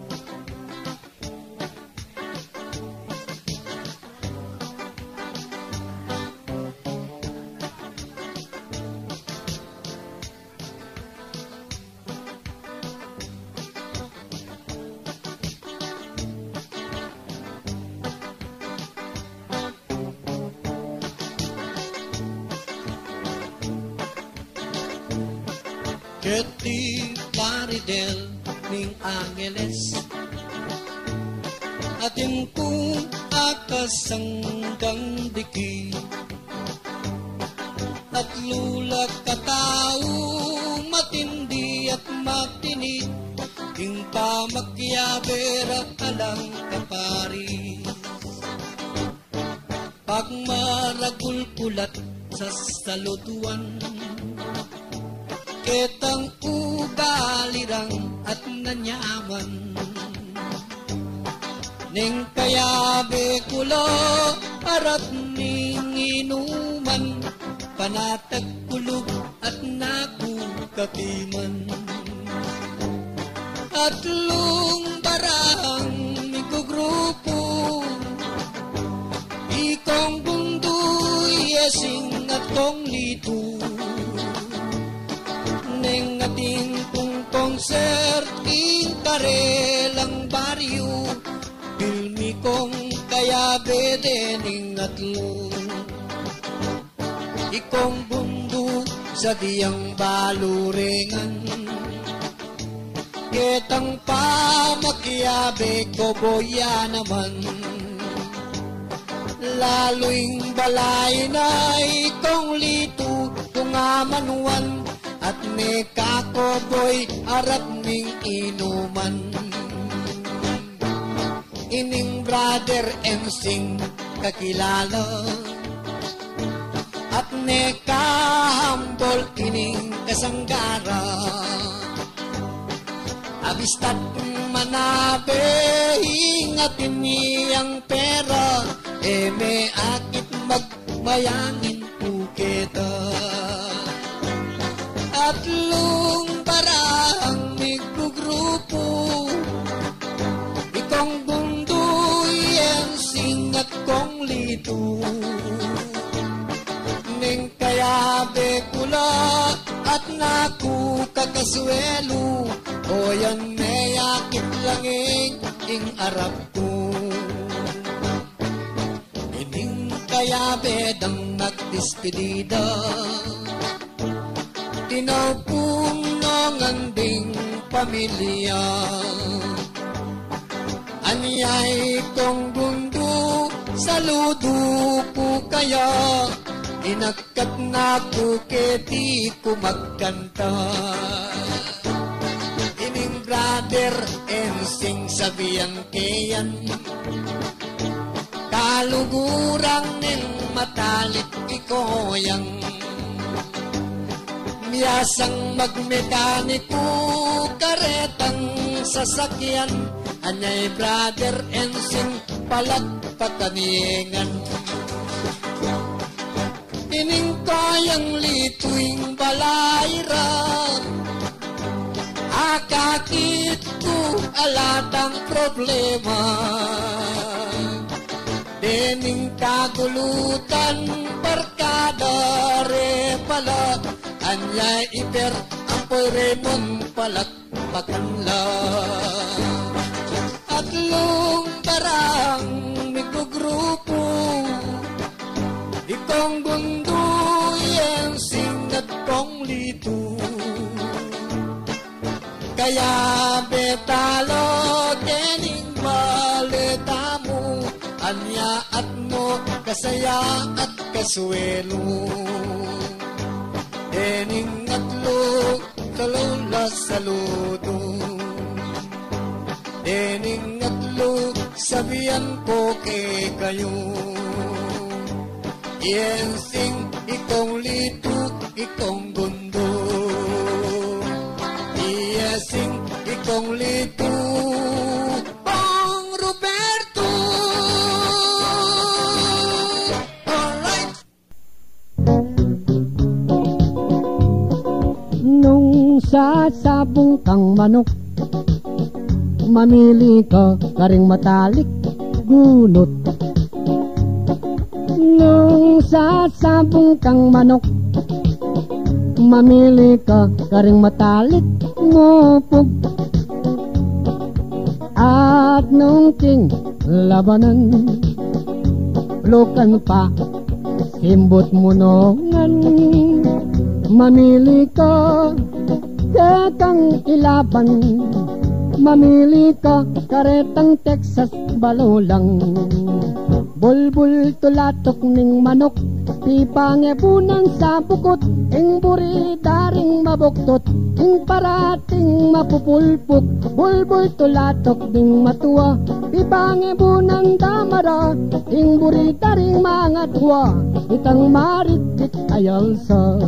Langing ing arap ko Ining kaya bedang nagdispedida tinapong ng anding pamilya. Anyay kong bundo, saludo ko kaya, inakat na ko keti ko magkanta. Ining brother and sing sabihan kayan, kalugurang ning matalit ikoyang Miyasang magmekaniko karetang sasakyan Anyay brother and sing palagpakaningan Ining kayang lituing balayra Akakit ko alatang problema. Dening kagulutan barkada re pala Anya iber ang remon palakpakan la At lung barang migugrupo Ikong bunduyan singat kong lito Kaya betalo kening baleta mo Anya at mo kasaya at kaswelo. Dening atlo kalula saludo. Dening atlo sabihan ko kay kayo. Yensing ikong lito ikong gundo Pong Lito, Pong Roberto. Alright. Nung sasabong kang manok Mamili ka karing matalik gunot Nung sasabong kang manok Mamili ka karing matalik ngupog At nung king labanan Lukan pa Simbot mo nongan Mamili ka Tekang ilaban. Mamili ka Karetang Texas Balulang Bulbul tulatok ning manok Pipangepunan sa bukot. Ing buri daring mabuktot Ing parating mapupulpok Bulbul tulatok ding matua Pipangepunan damara. Ing buri daring mga tuwa Itang maritik ayalsa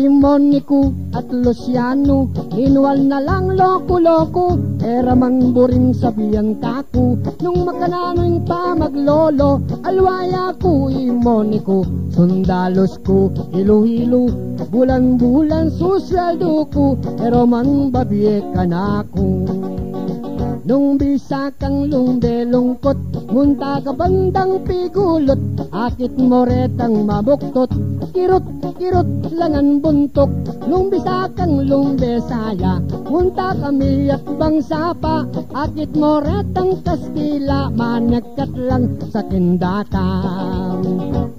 Imoniku at Luciano Inual na lang loko-loko. Era man buring sabihan kaku Nung makananoing pa maglolo Alwaya ko imoniku Sundalos ko ilu-ilu Bulan-bulan susyaldo ko Pero man babiye ka na ko Nung bisa lumbe lungkot Munta ka bandang pigulot Akit mo retang mabuktot Kirot, kirot langan buntok. Nung bisa kang lumbe saya Munta kami at bangsa pa Akit mo retang kastila Managkat lang sa kindata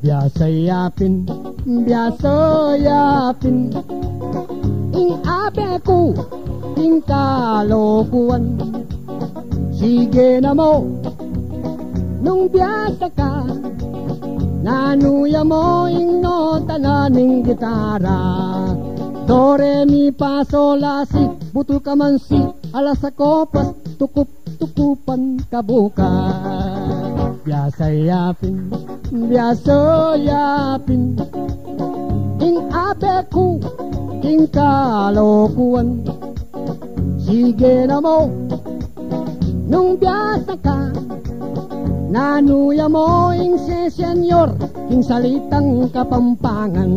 Biasa yapin, biasa yapin Ing abe ko, ing kalokuan Sige na mo Nung biyasa ka Nanuya mo ing nota na ning gitara. Do, re, mi, fa, sol, la, si Butul ka man si Alas sa kopas Tukup, tukupan ka buka Biyasa yapin Biyasa yapin Ing abe ko Ing kalokuan. Sige na mo Nung biyasa ka Nanuya mo ing si senyor Ing salitang kapampangan.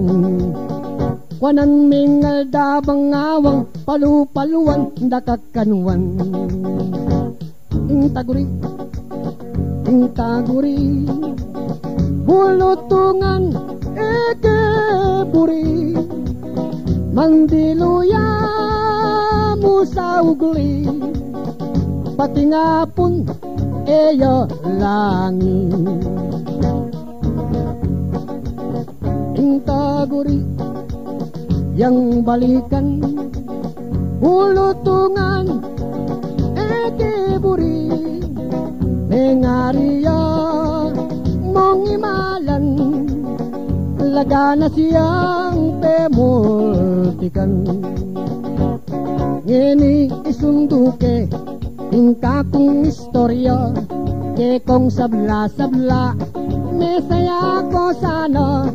Kwanan mingal dabang awang Palu-paluan dakakanuan Ing taguri Ing taguri Bulutungan Eke buri Mandiluya mo sa ugli Pati nga pun eyo langit Ing taguri yang balikan Bulutungan eke buri. Nengaria mong imalan Laga na siyang pemultikan Ngini isunduke Ingka kong istorya Ke kong sabla-sabla Mesaya ko sana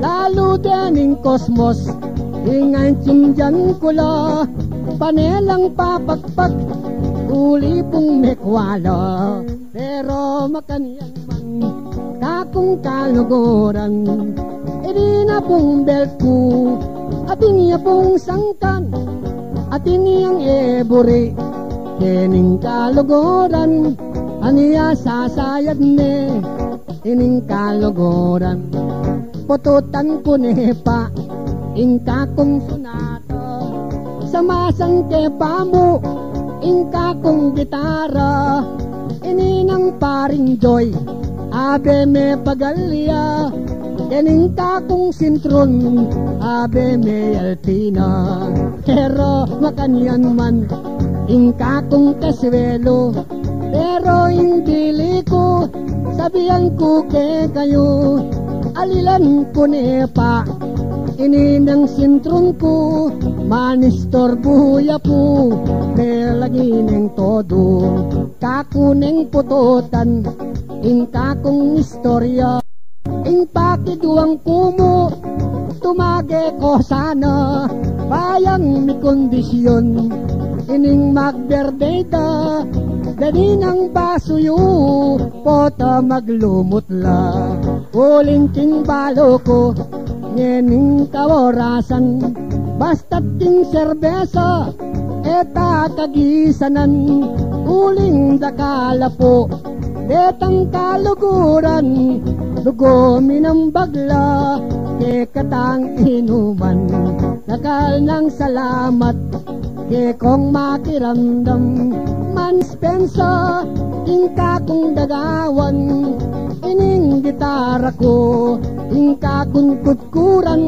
Lalo din ing kosmos Ingan cimjan kula Panelang papagpag Uli pong mekwala Pero makaniyan man Kakong kaluguran Edi na pong belt ko Ating iya pong sangkan Ating iyang ebore Kening kaluguran Aniya sasayad ne. Ining kaluguran Pututan ko ne pa. Ingka kong sunata Samasang keba mo. Ingka kong gitara Ininang paring joy. Abe me pagalya Kening kakong sintron. Abe me alpina Pero makanyan man Ingka kong kaswelo Pero hindi ko Sabihan ko ke kayo Alilan ko ne pa Ininang sintron ko Manistor buya po. Melagi neng todo Kakuneng pututan Ing kakong istorya Ing pakiduang kumo. Tumage ko sana Bayang mi kondisyon ining magberde ta Dadi ng baso yu Pota maglumot la. Uling king balo ko Ngening kaworasan Basta't king serbesa Eta kagisanan. Uling dakala po Detang kaluguran Dugumi ng bagla Ke katang inuman. Nakal ng salamat Ke kong makiramdam Man spensa Ingka kong dagawan Ining gitara ko Ingka kong kutkuran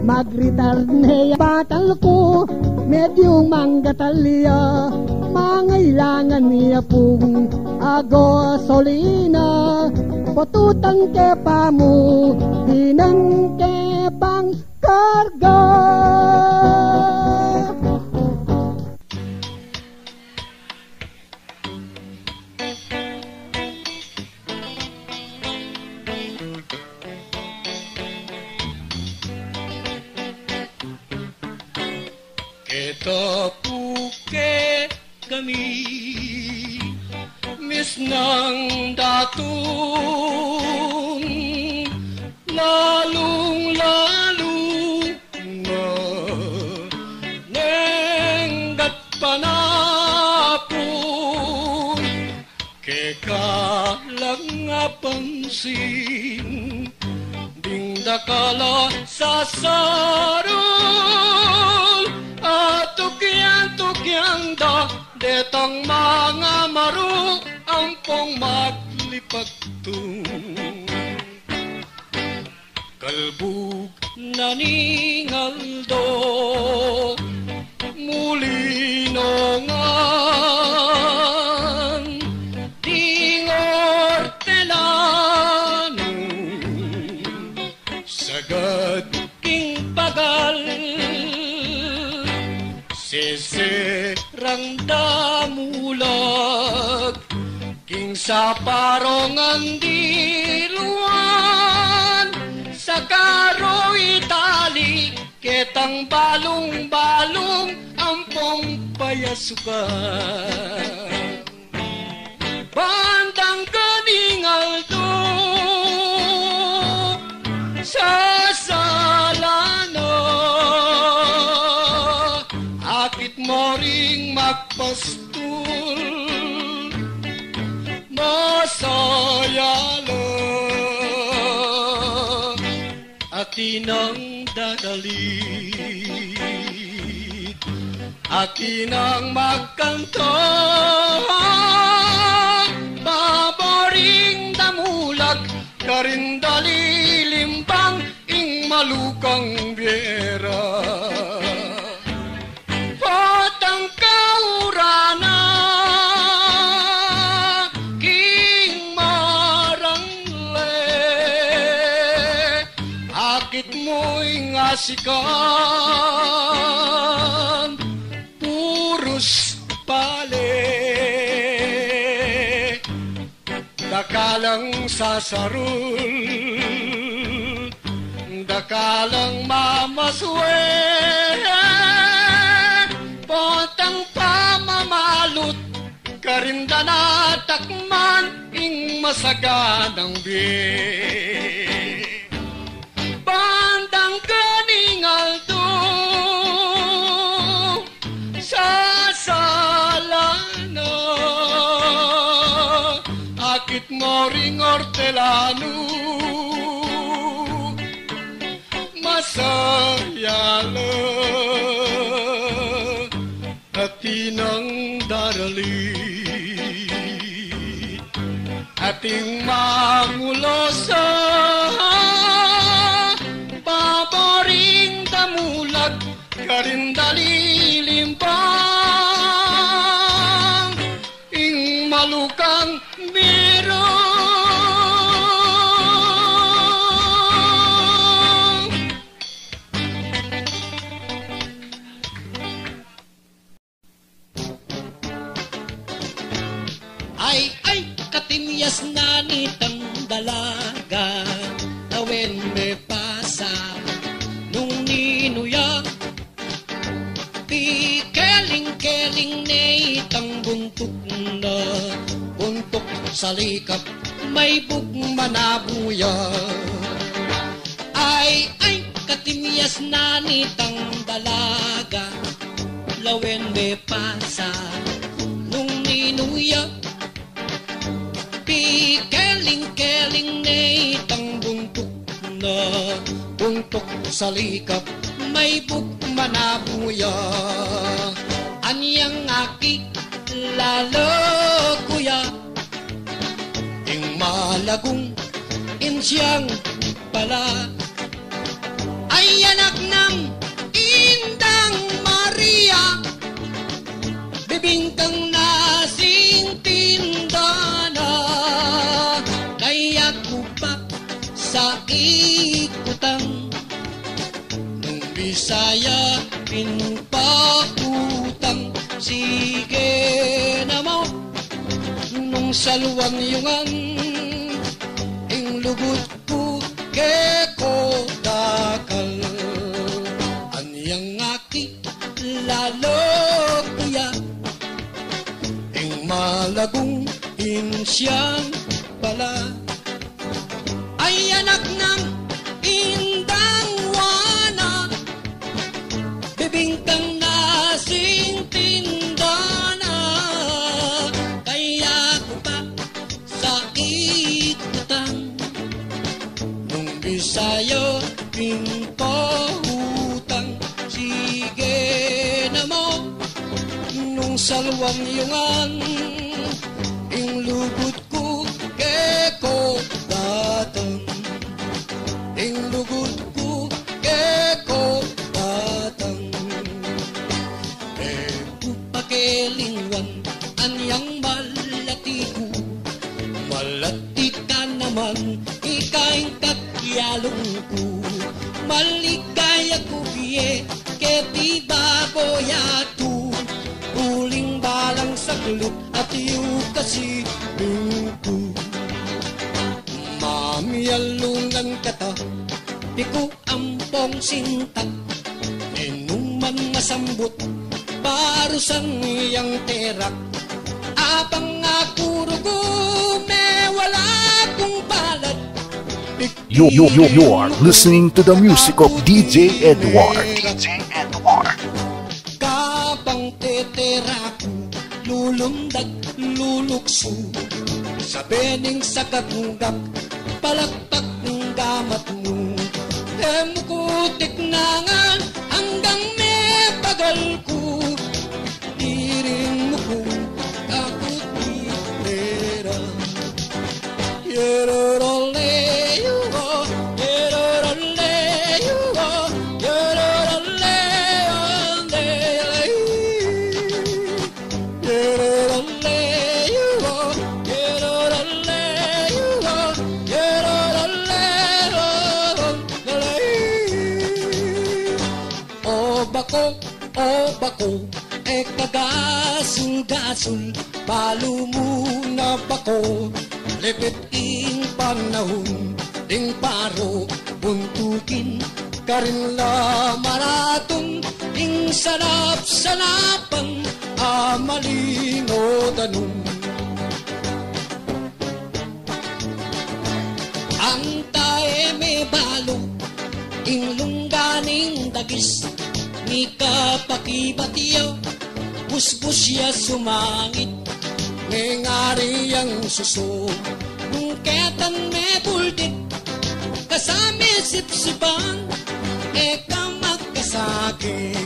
Magritar na batal ko Medyo manggatalya Mangailangan niya pong Agosolina. Potutan ke pamu Dinang ke bang karga Kita puke kami Mis ng datun Lalong lalong na Nenggat panapon Kekalang nga pansin Ding tukyan da Detang mga maru Ampong maglipagtung Kalbug na ningaldo Muli nongan Seserang damulag King sa parongan diluan Sa karo itali Ketang balong-balong Ampong payasukan Bandang kaningal to Sa ring magpastul Masaya lang Atin ang dadalit Atin ang magkanto. Babaring damulag Karindali limbang Ing malukang biera mo'y ngasikan Puros pale. Dakalang sasarul Dakalang mamaswe. Potang pamamalot Karinda na takman Ing masaganang bi gorrin hortelanu Masaia lo Hati nang darli Hati mangulosa Paporin tamulat Karindali limpah dalaga Awen me pasa Nung ninuya Pike keling-keling na itang buntok na buntok sa likap may bugmanabuya ay ay katimyas na nitang dalaga lawen me pasa nung ninuya pi keling-keling na itang buntok na buntok sa likap may bugmanabuya anyang aki lalo kuya. Ing malagong insyang pala. Ay anak ng nung salwang yungan ing lugod ko keko dakal anyang aki lalo kuya ing malagong insyang kasi bingko Mami alungan kata Piku ampong sinta Inuman masambut Parusan iyang terak Apang ako rugo Me wala kong palad. You, you, you, you are listening to the music of DJ Edward. DJ Edward. Lulukso Sa bening sa kagunggap Palakpak ng gamat mo. Emukutik na nga Hanggang may pagal kagasul-gasul, palo mo na bako, lepit in panahon, ding paro, buntukin, karin la maraton, ing sarap-sanapan, amalino danong. Ang tae may balo, ing lungganing dagis, ni kapakibatiyaw, busbus siya sumangit, ngengari ang suso, nung ketan may buldit, kasami sipsipan, eka magkasakit.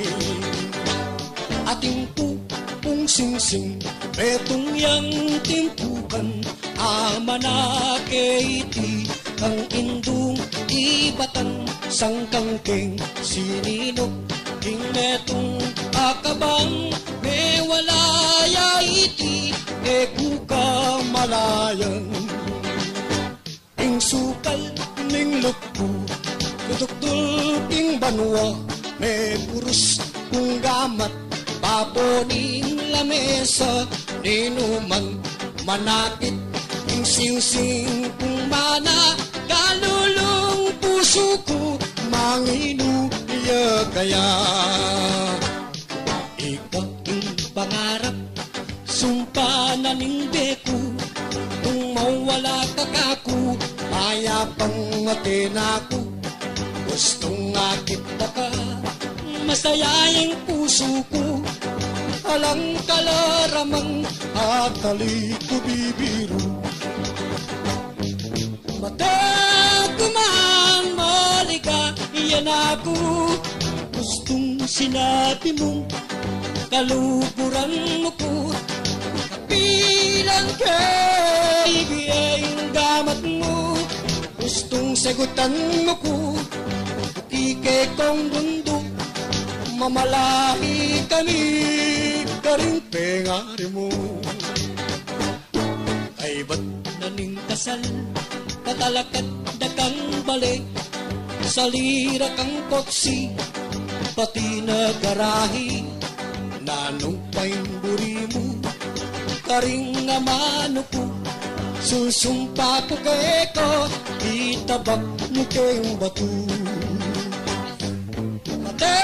Ating pupong singsing, petong yang timpukan, ama na keiti, kang indung ibatan, sang kangking sininok, king metong akabang, me walaya iti, e kuka malayan. Ing sukal ning lukpo, kutuktul ing banwa, me purus kung gamat, paponing lamesa, ninuman, manakit, ing sing-sing kung mana, kalulong puso ko, manginuya kaya pangarap Sumpa na ninde ko Kung mawala ka kaku Mayapang matina ko Gustong nga kita ka Masayang puso ko. Alang kalaramang At tali ko bibiro Mata kumahan Malika Iyan ako. Gustong sinabi mong Kaluguran mo ko Kapilang kay Biyayang gamat mo Gustong sagutan mo ko Ikay kong mundo Mamalahi kami Karing pengari mo. Ay ba't naning kasal Katalakat na kang balik? Sa lira kang koksi Pati na garahi Nanong buri mo Karing nga mano ko Susumpa ko kay ko Itabak mo kayong bato. Mate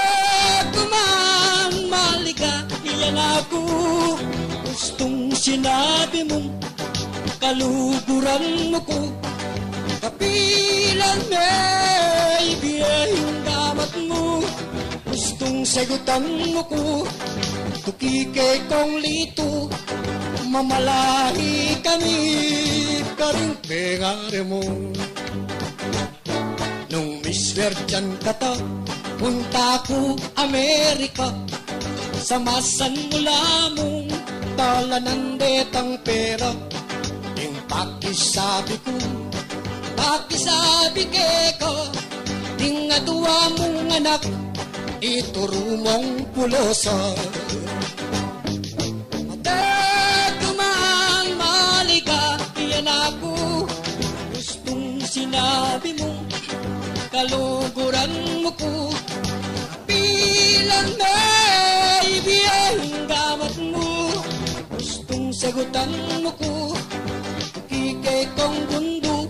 kuman malika Iyan ako Gustong sinabi mo Kaluguran mo ko. Kapilan may biyayong damat mo Gustong sagutan mo ko Tukikay kong lito Mamalahi kami Karing pengare mo Nung miswertyan ka to Punta ko Amerika Samasan mula mong Dalanan detang pera. Yung pakisabi ko Pakisabi ke ko Ting aduwa mong anak Ituro mong pulosa. Mata kumang malika Iyan ako. Gustong sinabi mo Kaluguran mo ko. Pilang na ibiyang gamat mo Gustong sagutan mo ko. Kikay kong bundo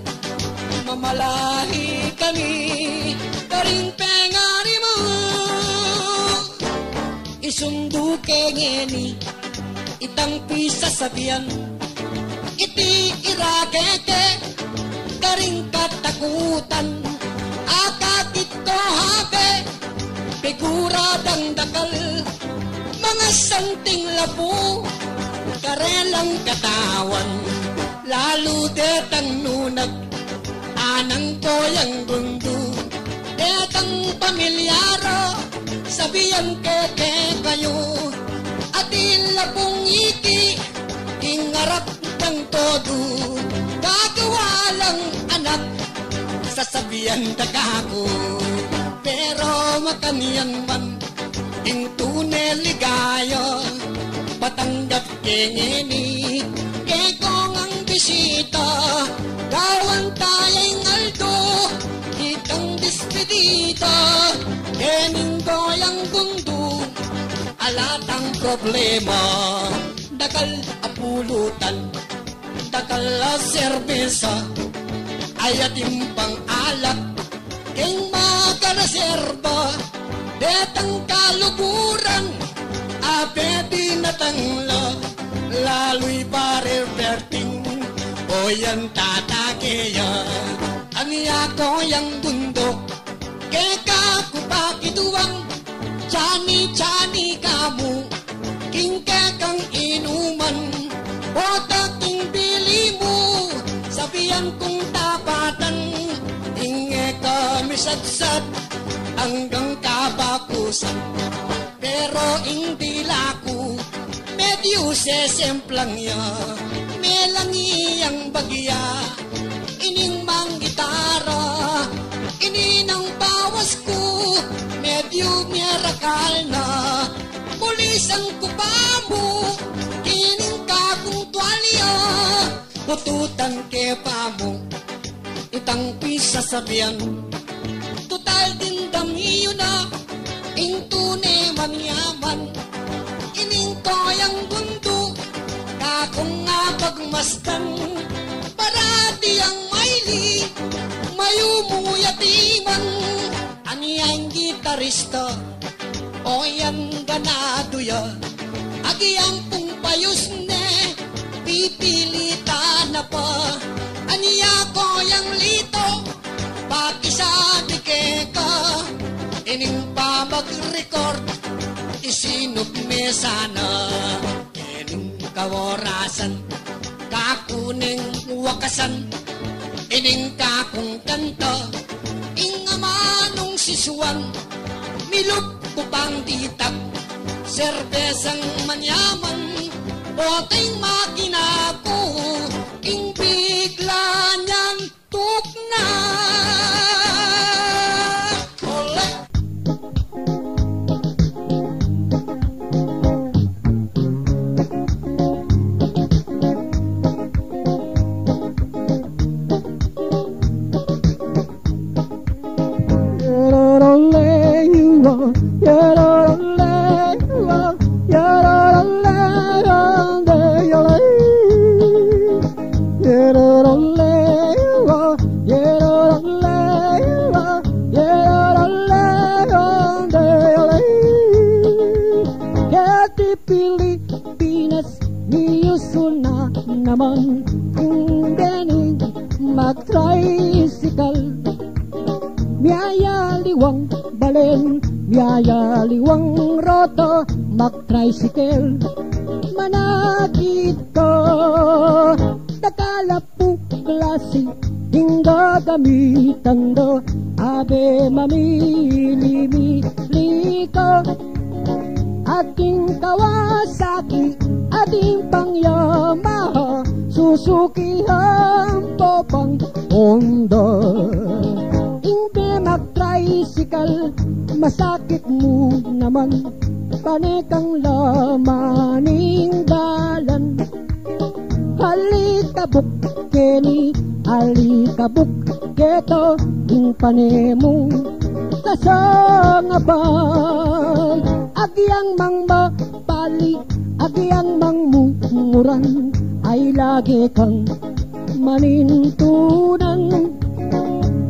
Mamalahi kami. Karing pengari Isundo kengeni Itang pisa sabihan Iti irakete Karing katakutan Akakit ko habe Figura dakal. Mga santing lapo Karelang katawan Lalo detang nunag Anang ko yang gundo Detang pamilyaro Sabihan ke ke kayo Atin lapong iki Ingarap ng todo. Gagawa lang anak Sasabihan takako Pero makaniyan man Ing tunay ligaya Patanggap kengeni Kekong ang bisita Gawan tayong aldo Kitang despedida Kening goyang gundo Alatang problema. Dakal apulutan Dakal a serbesa Ayatim pang alak Keng makaraserba Detang kaluguran Ape dinatangla Lalo'y pareverting O yan tatakeya Yung bundok Keka kupakituwang Chani-chani kamu Kingke kang inuman Botak king bili mo. Sabihan kong tapatan Inge kami satsat Hanggang kabakusan. Pero hindi laku Medyo sesemplang ya Melangi ang bagya Ining mang gitara Ininang bawas ko Medyo miracle na. Pulis ang kupamo Kining kakong tuwalya Ututan ke pamo Itang pisa sabihan Total din damiyo na Intune man yaman. Ining koyang gundo Kakong nga pagmastan Parati ang maili Mayumuyatiman Ani ang gitarista O yan ganado ya Agi ang pungpayos ne Pipilita na pa Aniya ko yang lito, pakisabi ke ka, ining pa mag-record, isinop me sana, ining kaworasan, kakuning wakasan, ining kakong kanta, ingamanong sisuan, milup ko pang titap, serbesang manyaman, boteng makina ko, ing bigla niyan tukna. Pilipinas, niyusun na naman kung ganing mag-tricycle balen, miyaya liwang roto, mag-tricycle. Manakit ko, nakalapu klase, hingga gamitan do, abe mamili-mili ko. Ating Kawasaki, ating pang Yamaha, Suzuki ang popang Honda. Hindi mag-tricycle, masakit mo naman, panikang lamaning dalan. Halikabok, Kenny, halikabok, keto, yung panemo, kasangaban. Agyang mang mapali, agyang mang mumuran, ay lagi kang manintunan.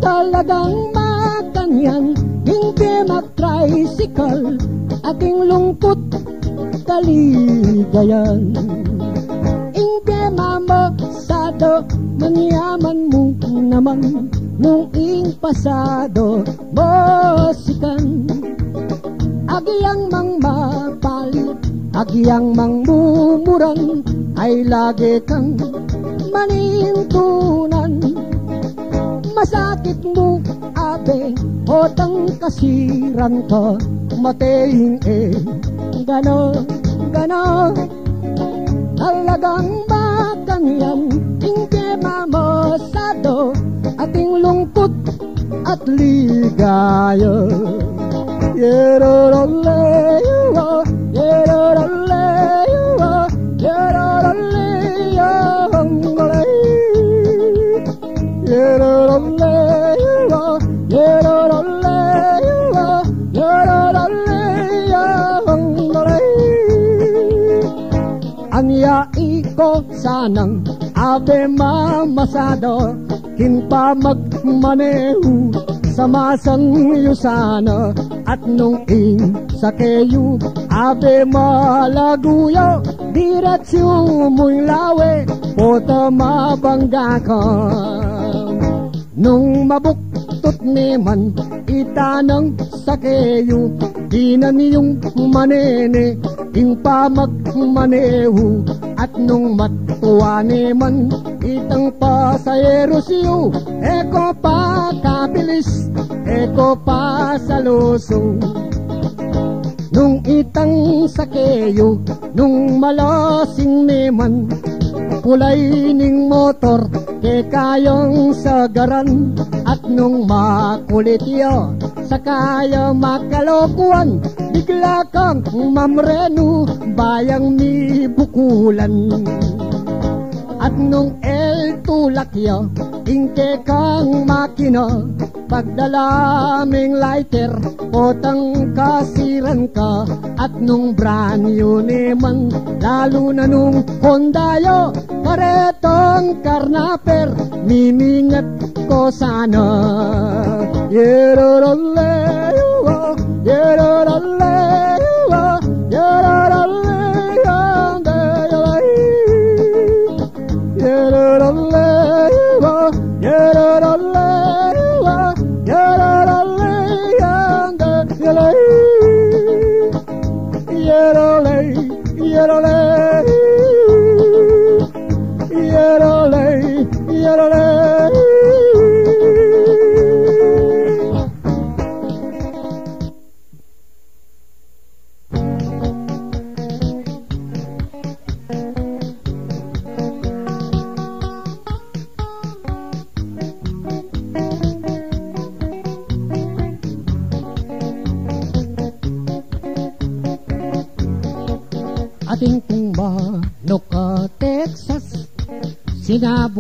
Talagang makanyan, hindi mag-tricycle, aking lungkot, kaligayan. Hindi mamasado, manyaman mo naman, nung ing pasado, bosikan. Agyang mang mapali, agyang mang mumuran, ay lagi kang manintunan. Masakit mo, abe, otang kasiran ka, matehing eh, gano, gano, talagang makanyan, hindi mamasado, ating lungkot at ligaya. Yeroroleo, sanang abe mamasado, kinpa magmaneho sa masang yusana at nung ing sa keyu abe malaguyo diretsyo mo'y lawe pota mabangga ka nung mabuktot neman itanang sa keyu di na niyong manene ing pamagmaneho at nung matuwa neman itang pasayero siyo eko pa kabilis eko pa sa luso. Nung itang sakeyo nung malasing neman kulay ning motor ke kayong sagaran. At nung makulit yo sa kaya makalokuan bigla kang mamreno bayang ni bukulan. At nung el tulak yo ingke kang makina pagdalaming lighter potang kasiran ka. At nung brand new naman lalo na nung Honda yo karetong karnaper mimingat ko sana. Yeroroleo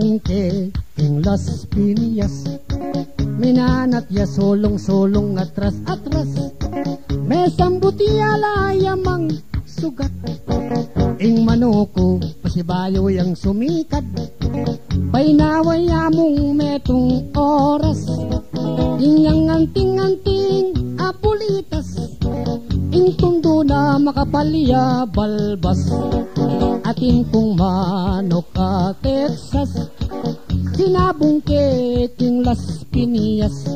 Sinabong ke king Las Piñas. Minanat ya solong-solong atras-atras May sambutia layamang sugat. Ing manoko pasibayo yang sumikat. Painaway among metong oras. Inyang anting-anting apulitas. Ing tundo na makapalya balbas Atin kong manok ka Texas. Sinabong king Las Piñas.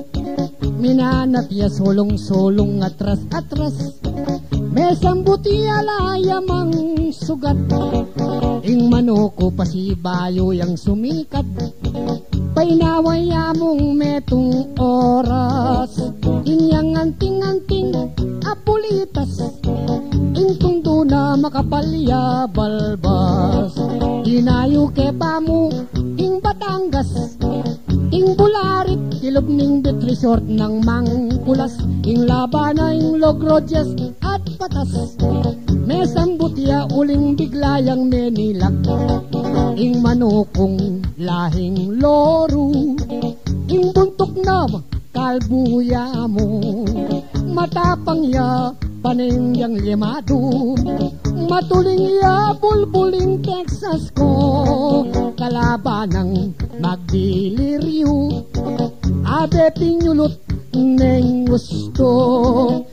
Minanat ya solong-solong atras-atras May sambuti alayamang sugat. Ing manoko pasibayo yang sumikat. Painaway among metong oras. Inyang anting-anting apulitas Intundo na makapalya balbas Ginayo ke pamo ing Batangas Ing bularit kilog ning bit resort ng mangkulas Ing labana ing logrodyas at patas. Mesang butya uling biglayang menilak Ing manokong lahing loro Ing buntok na kalbuya mo Matapang ya paningyang limado Matuling ya bulbuling Texas ko. Kalabanang magdiliryo Abe pinyulot neng gusto.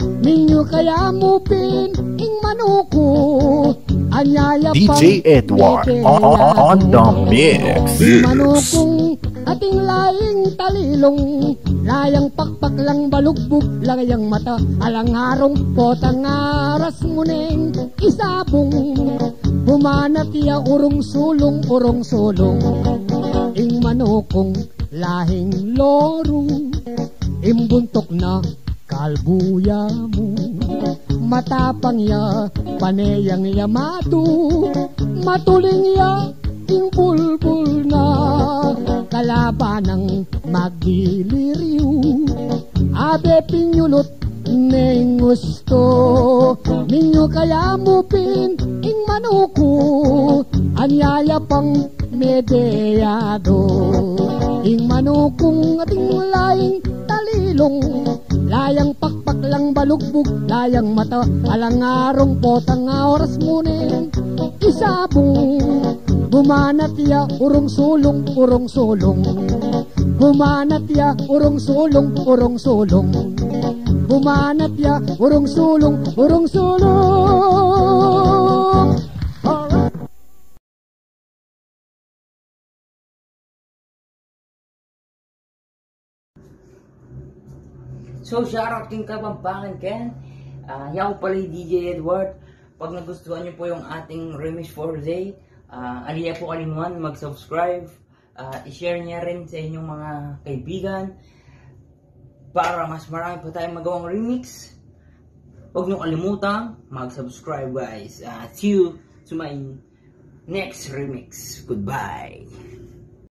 Ninyo kaya mo pin ing manuko DJ Edward on, on, on the mix. Manukong ating laing talilong Layang pakpak lang balugbog Layang mata alangarong Potang aras muneng isabong. Bumanat iya urong sulong urong sulong. Ing manukong lahing loro Imbuntok na kalbuya mo. Matapang ya panayang yamado Matuling ya ing bulbul na. Kalabanang magdiliryo Abe pinyulot neng gusto. Ninyo kaya mo pin ing manuko. Anyaya pang medeyado. Ing manukong ating laing talilong Layang pakpak lang balugbog Layang mata alangarong potang oras munin. Isabong Bumanat ya urong sulong urong sulong. Bumanat ya urong sulong urong sulong. Bumanat ya urong sulong urong sulong So, shoutout King Kapampangan Ken. Uh, yan pala DJ Edward. Pag nagustuhan niyo po yung ating remix for today, uh, aliya po kalimutan mag-subscribe. Uh, i-share niya rin sa inyong mga kaibigan para mas marami pa tayong magawang remix. Huwag niyo kalimutan mag-subscribe guys. Uh, see you to my next remix. Goodbye!